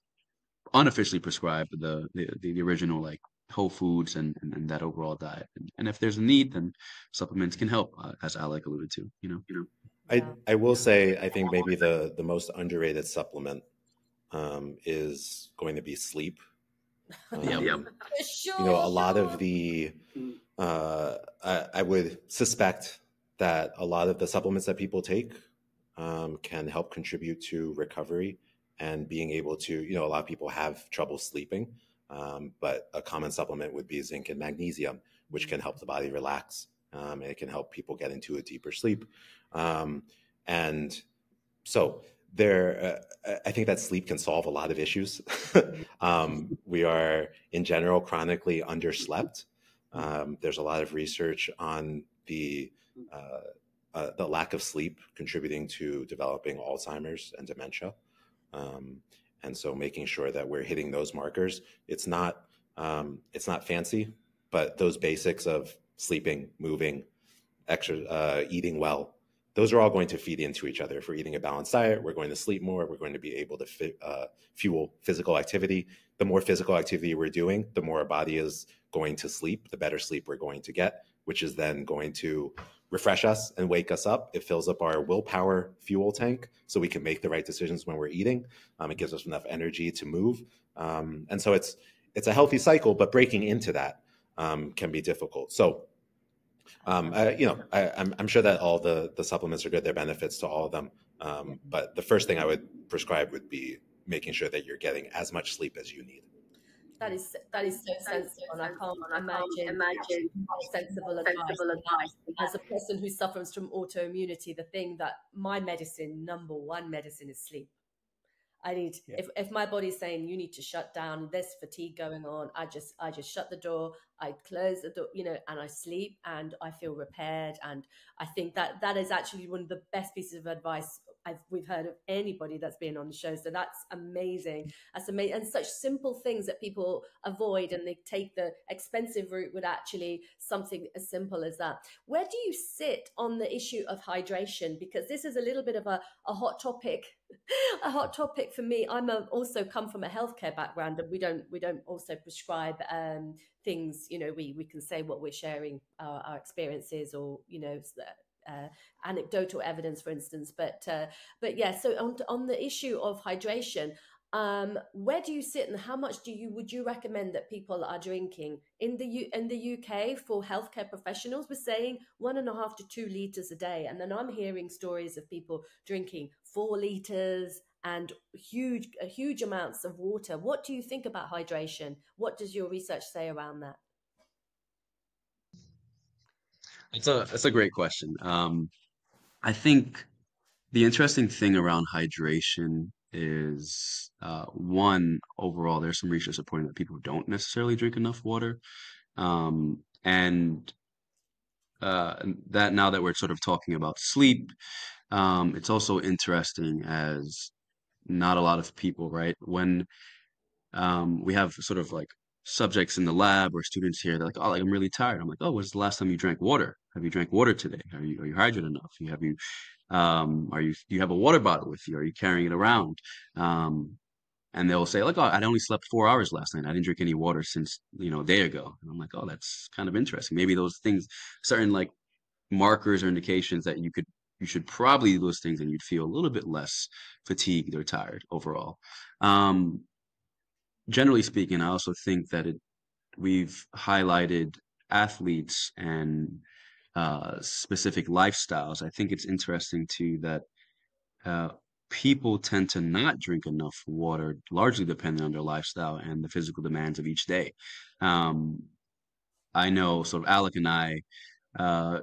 unofficially prescribe the, the the, original like whole foods and, and, and that overall diet. And, and, if there's a need, then supplements can help, uh, as Alec alluded to. You know, you know. I I will say I think maybe the the most underrated supplement um, is going to be sleep. Um, yeah, yeah. Sure. You know, a lot of the uh, I, I, would suspect that a lot of the supplements that people take um, can help contribute to recovery and being able to, you know, a lot of people have trouble sleeping, um, but a common supplement would be zinc and magnesium, which can help the body relax. Um, and it can help people get into a deeper sleep. Um, and so there, uh, I think that sleep can solve a lot of issues. Um, we are, in general, chronically underslept. Um, there's a lot of research on the uh, uh, the lack of sleep contributing to developing Alzheimer's and dementia. Um, and so making sure that we're hitting those markers. It's not um, it's not fancy, but those basics of sleeping, moving, uh, eating well, those are all going to feed into each other. If we're eating a balanced diet, we're going to sleep more. We're going to be able to fit, uh, fuel physical activity. The more physical activity we're doing, the more our body is going to sleep. The better sleep we're going to get, which is then going to refresh us and wake us up. It fills up our willpower fuel tank so we can make the right decisions when we're eating. Um, it gives us enough energy to move. Um, and so it's it's a healthy cycle, but breaking into that um, can be difficult. So, um, I, you know, I, am I'm sure that all the the supplements are good. There are benefits to all of them. Um, but the first thing I would prescribe would be making sure that you're getting as much sleep as you need that is that is so sensible, and I can't imagine, imagine sensible advice. advice. As a person who suffers from autoimmunity, the thing that my medicine, number one medicine, is sleep. I need yeah. if, if my body's saying you need to shut down, there's fatigue going on. I just I just shut the door, I close the door, you know, and I sleep and I feel repaired. And I think that that is actually one of the best pieces of advice I've, we've heard of anybody that's been on the show. So that's amazing. That's amazing. And such simple things that people avoid and they take the expensive route with actually something as simple as that. Where do you sit on the issue of hydration? Because this is a little bit of a, a hot topic, a hot topic for me. I'm a, also come from a healthcare background and we don't, we don't also prescribe um, things, you know, we, we can say what we're sharing our, our experiences or, you know, uh, anecdotal evidence, for instance. But uh, but yeah, so on on the issue of hydration, um, where do you sit, and how much do you would you recommend that people are drinking in the U, in the UK for healthcare professionals? We're saying one and a half to two liters a day, and then I'm hearing stories of people drinking four liters and huge huge amounts of water. What do you think about hydration? What does your research say around that? It's a that's a great question. Um, I think the interesting thing around hydration is uh, one overall. There's some research supporting that people don't necessarily drink enough water, um, and uh, that now that we're sort of talking about sleep, um, it's also interesting as not a lot of people, right? When um, we have sort of like subjects in the lab or students here, they're like, "Oh, like I'm really tired." I'm like, "Oh, when's the last time you drank water? Have you drank water today? Are you are you hydrated enough? You have you um, are you do you have a water bottle with you? Are you carrying it around?" Um, and they'll say like, "Oh, I only slept four hours last night. I didn't drink any water since you know a day ago." And I'm like, "Oh, that's kind of interesting. Maybe those things, certain like markers or indications that you could you should probably do those things and you'd feel a little bit less fatigued or tired overall." Um, generally speaking, I also think that it we've highlighted athletes and uh, specific lifestyles. I think it's interesting too that uh, people tend to not drink enough water, largely depending on their lifestyle and the physical demands of each day. Um, I know, sort of, Alec and I, uh,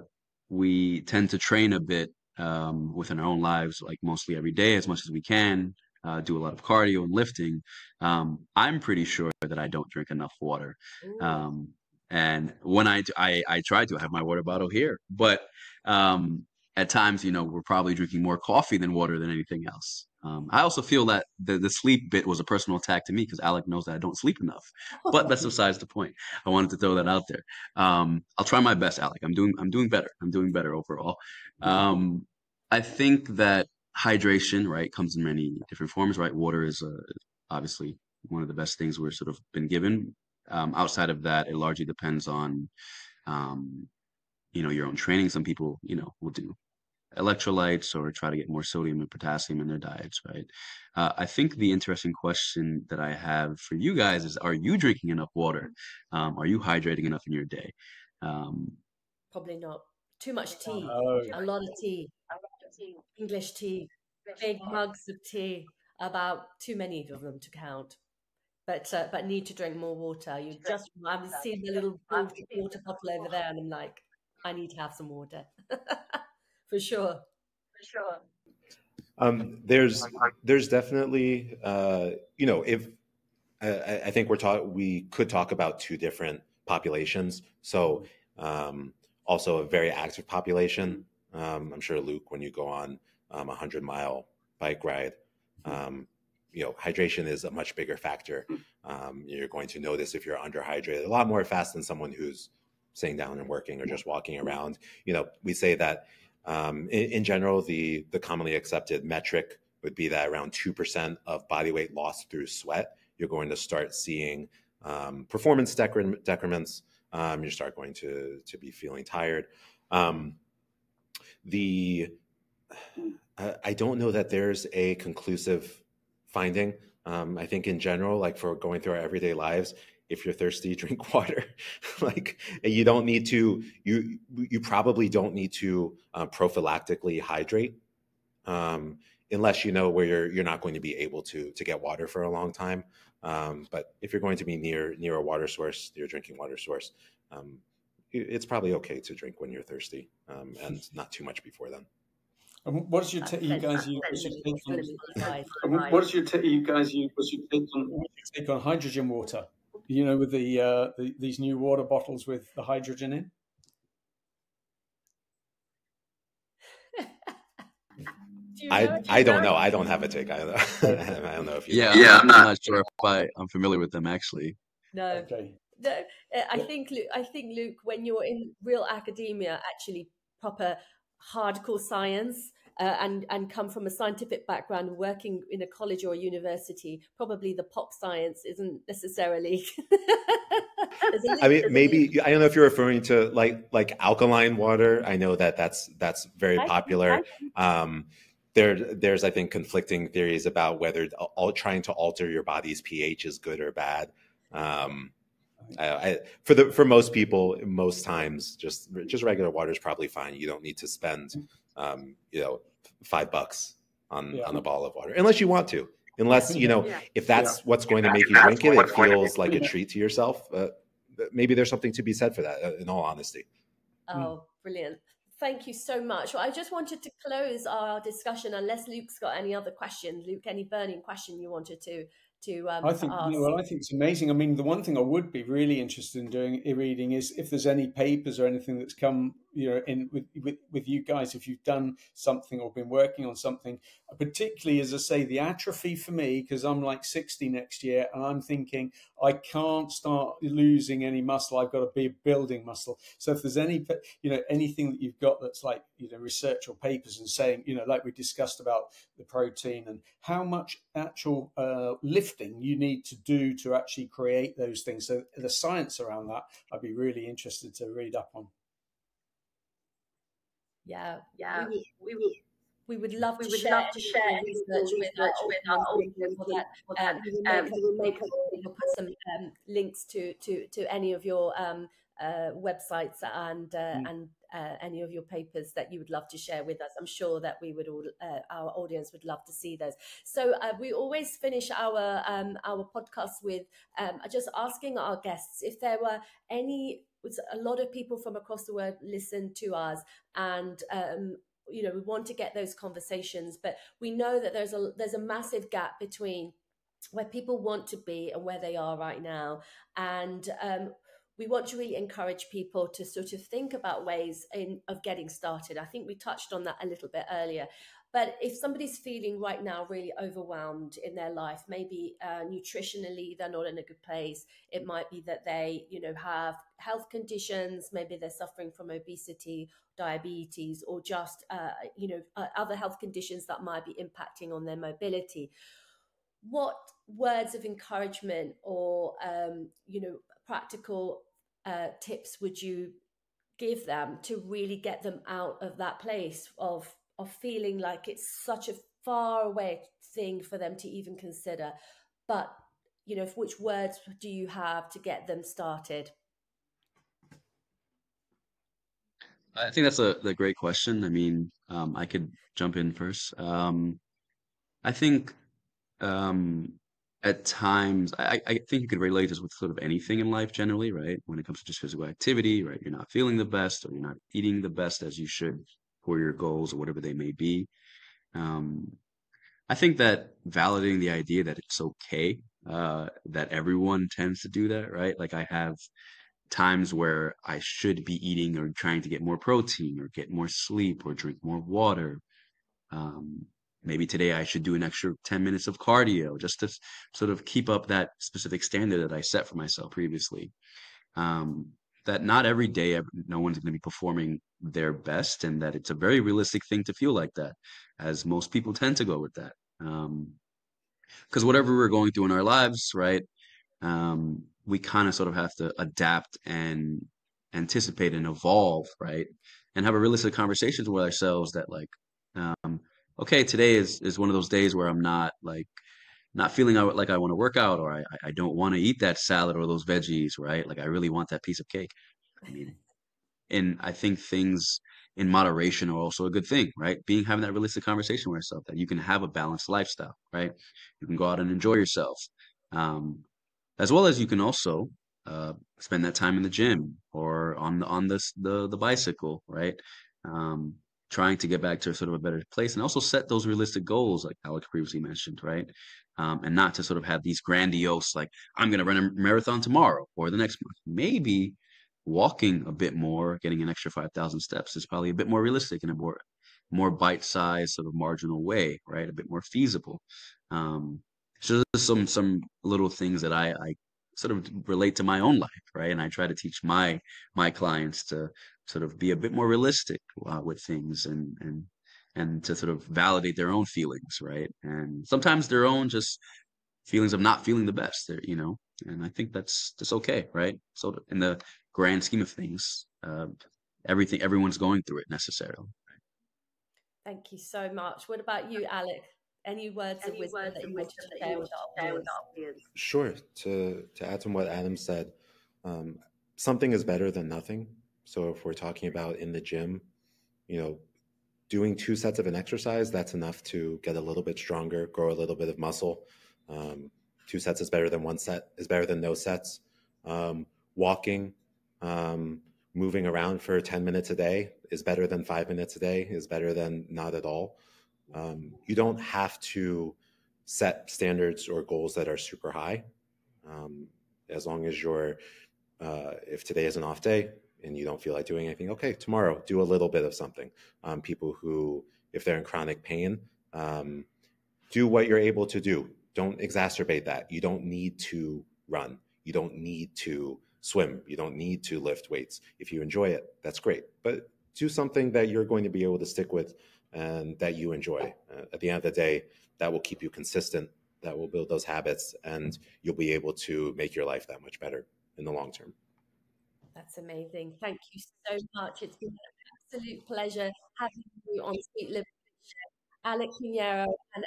we tend to train a bit um, within our own lives, like mostly every day, as much as we can uh, do a lot of cardio and lifting, um, I'm pretty sure that I don't drink enough water. Um, and when I, I, I try to, I have my water bottle here, but um, at times, you know, we're probably drinking more coffee than water than anything else. Um, I also feel that the, the sleep bit was a personal attack to me because Alec knows that I don't sleep enough. But that's besides the point. I wanted to throw that out there. Um, I'll try my best, Alec. I'm doing I'm doing better. I'm doing better overall. Um, I think that hydration, right, comes in many different forms, right? Water is uh, obviously one of the best things we're sort of been given. Um, outside of that, it largely depends on, um, you know, your own training. Some people, you know, will do electrolytes or try to get more sodium and potassium in their diets, right? Uh, I think the interesting question that I have for you guys is: Are you drinking enough water? Um, are you hydrating enough in your day? Um, Probably not. Too much tea. Oh. A lot of tea tea. English tea, big mugs of tea, about too many of them to count. But uh, but need to drink more water. You just I'm seeing the little water bottle over there, and I'm like, I need to have some water for sure. For sure. Um, there's there's definitely uh, you know if I, I think we're talk we could talk about two different populations. So um, also a very active population um, I'm sure Luke, when you go on um, a hundred mile bike ride, mm-hmm. um, you know, hydration is a much bigger factor. Um, you're going to notice if you're underhydrated a lot more fast than someone who's sitting down and working or just walking mm-hmm. around. You know, we say that um, in, in, general, the the commonly accepted metric would be that around two percent of body weight lost through sweat, you're going to start seeing um, performance decrements. Um, you start going to to be feeling tired. Um, the I don't know that there's a conclusive finding. Um, I think in general, like for going through our everyday lives, if you're thirsty, drink water. like you don't need to. You you probably don't need to uh, prophylactically hydrate, um, unless you know where you're you're not going to be able to to get water for a long time. Um, but if you're going to be near near a water source, your drinking water source, um, it's probably okay to drink when you're thirsty um, and not too much before then. What is your t- you guys use? What's your take on? What is your t- you guys use? What's your take on? Take on hydrogen water. You know, with the, uh, the these new water bottles with the hydrogen in. Do Do I? I don't know. I don't have a take. I don't, I don't know if you. Yeah, Yeah, I'm, I'm not, I'm not- not sure if I, I'm familiar with them actually. No. Okay. No, uh, I think Luke, I think Luke, when you're in real academia, actually proper hardcore science, uh, and and come from a scientific background, working in a college or a university, probably the pop science isn't necessarily. There's a link- I mean, there's a link. maybe I don't know if you're referring to like like alkaline water. I know that that's that's very popular. Um, there, there's I think conflicting theories about whether all trying to alter your body's pH is good or bad. Um, I, I, for the for most people, most times, just just regular water is probably fine. You don't need to spend, um, you know, five bucks on Yeah. on a bottle of water unless you want to. Unless you know, Yeah. if that's what's going to make you drink it, it what's going to feels like a treat to yourself. Uh, maybe there's something to be said for that. uh, In all honesty. Oh, brilliant. Thank you so much. Well, I just wanted to close our discussion, unless Luke's got any other questions. Luke, any burning question you wanted to to um, I think well, I think it's amazing. I mean, the one thing I would be really interested in doing reading is if there's any papers or anything that's come, you know, in with with, with you guys, if you've done something or been working on something, particularly as I say, the atrophy for me because I'm like 60 next year, and I'm thinking I can't start losing any muscle. I've got to be building muscle. So if there's any, you know, anything that you've got that's like you know research or papers and saying, you know, like we discussed about the protein and how much actual uh, lifting you need to do to actually create those things. So the science around that, I'd be really interested to read up on. Yeah, Yeah, we would, we would we would love we to would share love to share research with our with our audience audience for for that. that. Um, we will Um, make, we will make we'll put some um, links to, to, to any of your um, uh, websites and uh, Mm. and uh, any of your papers that you would love to share with us. I'm sure that we would all uh, our audience would love to see those. So uh, we always finish our um, our podcast with um, just asking our guests if there were any. A lot of people from across the world listen to us, and um, you know we want to get those conversations but we know that there's a there's a massive gap between where people want to be and where they are right now. And um, we want to really encourage people to sort of think about ways in of getting started. I think we touched on that a little bit earlier but if somebody's feeling right now really overwhelmed in their life maybe uh, nutritionally they're not in a good place it might be that they you know have health conditions maybe they're suffering from obesity diabetes or just uh, you know uh, other health conditions that might be impacting on their mobility. What words of encouragement or um, you know practical uh, tips would you give them to really get them out of that place of of feeling like it's such a far away thing for them to even consider but you know which words do you have to get them started I think that's a, a great question. I mean, um, I could jump in first. Um, I think um, at times, I, I think you could relate this with sort of anything in life generally, right? When it comes to just physical activity, right? You're not feeling the best or you're not eating the best as you should for your goals or whatever they may be. Um, I think that validating the idea that it's okay, uh, that everyone tends to do that, right? Like I have times where I should be eating or trying to get more protein or get more sleep or drink more water. Um, maybe today I should do an extra 10 minutes of cardio just to sort of keep up that specific standard that I set for myself previously. Um, that not every day no one's going to be performing their best and that it's a very realistic thing to feel like that as most people tend to go with that um because whatever we're going through in our lives right um we kind of sort of have to adapt and anticipate and evolve right and have a realistic conversations with ourselves that like um okay today is is one of those days where i'm not like not feeling like I want to work out or I, I don't want to eat that salad or those veggies, right? Like I really want that piece of cake. I mean, and I think things in moderation are also a good thing, right? Being having that realistic conversation with yourself that you can have a balanced lifestyle, right? You can go out and enjoy yourself, um, as well as you can also uh, spend that time in the gym or on the on this the the bicycle, right? Um, trying to get back to sort of a better place and also set those realistic goals, like Alec previously mentioned, right? Um, and not to sort of have these grandiose, like I'm going to run a marathon tomorrow or the next month. Maybe walking a bit more, getting an extra 5,000 steps is probably a bit more realistic and a more more bite-sized sort of marginal way, right? A bit more feasible. Um, so there's some some little things that I, I sort of relate to my own life, right? And I try to teach my my clients to sort of be a bit more realistic uh, with things and and and to sort of validate their own feelings, right? And sometimes their own just feelings of not feeling the best, you know. And I think that's that's okay, right? So in the grand scheme of things, uh, everything everyone's going through it necessarily. Thank you so much. What about you, Alec? Any words Any of wisdom words that you want to share with our audience? Sure. To to add to what Adam said, um, something is better than nothing. So if we're talking about in the gym, you know, doing two sets of an exercise, that's enough to get a little bit stronger, grow a little bit of muscle. Um, two sets is better than one set is better than no sets. Um, walking, um, moving around for 10 minutes a day is better than five minutes a day, is better than not at all. Um, you don't have to set standards or goals that are super high. Um, as long as you're, uh, if today is an off day and you don't feel like doing anything, okay, tomorrow do a little bit of something. Um, people who, if they're in chronic pain, um, do what you're able to do. Don't exacerbate that. You don't need to run. You don't need to swim. You don't need to lift weights. If you enjoy it, that's great. But do something that you're going to be able to stick with and that you enjoy. Uh, at the end of the day, that will keep you consistent. That will build those habits, and you'll be able to make your life that much better in the long term. That's amazing. Thank you so much. It's been an absolute pleasure having you on Sweet Liberation. Alec Piñero and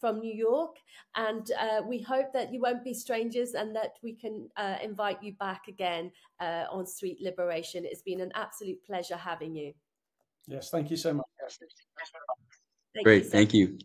from New York. And uh, we hope that you won't be strangers and that we can uh, invite you back again uh, on Sweet Liberation. It's been an absolute pleasure having you. Yes, thank you so much. Thank Great, you so thank you.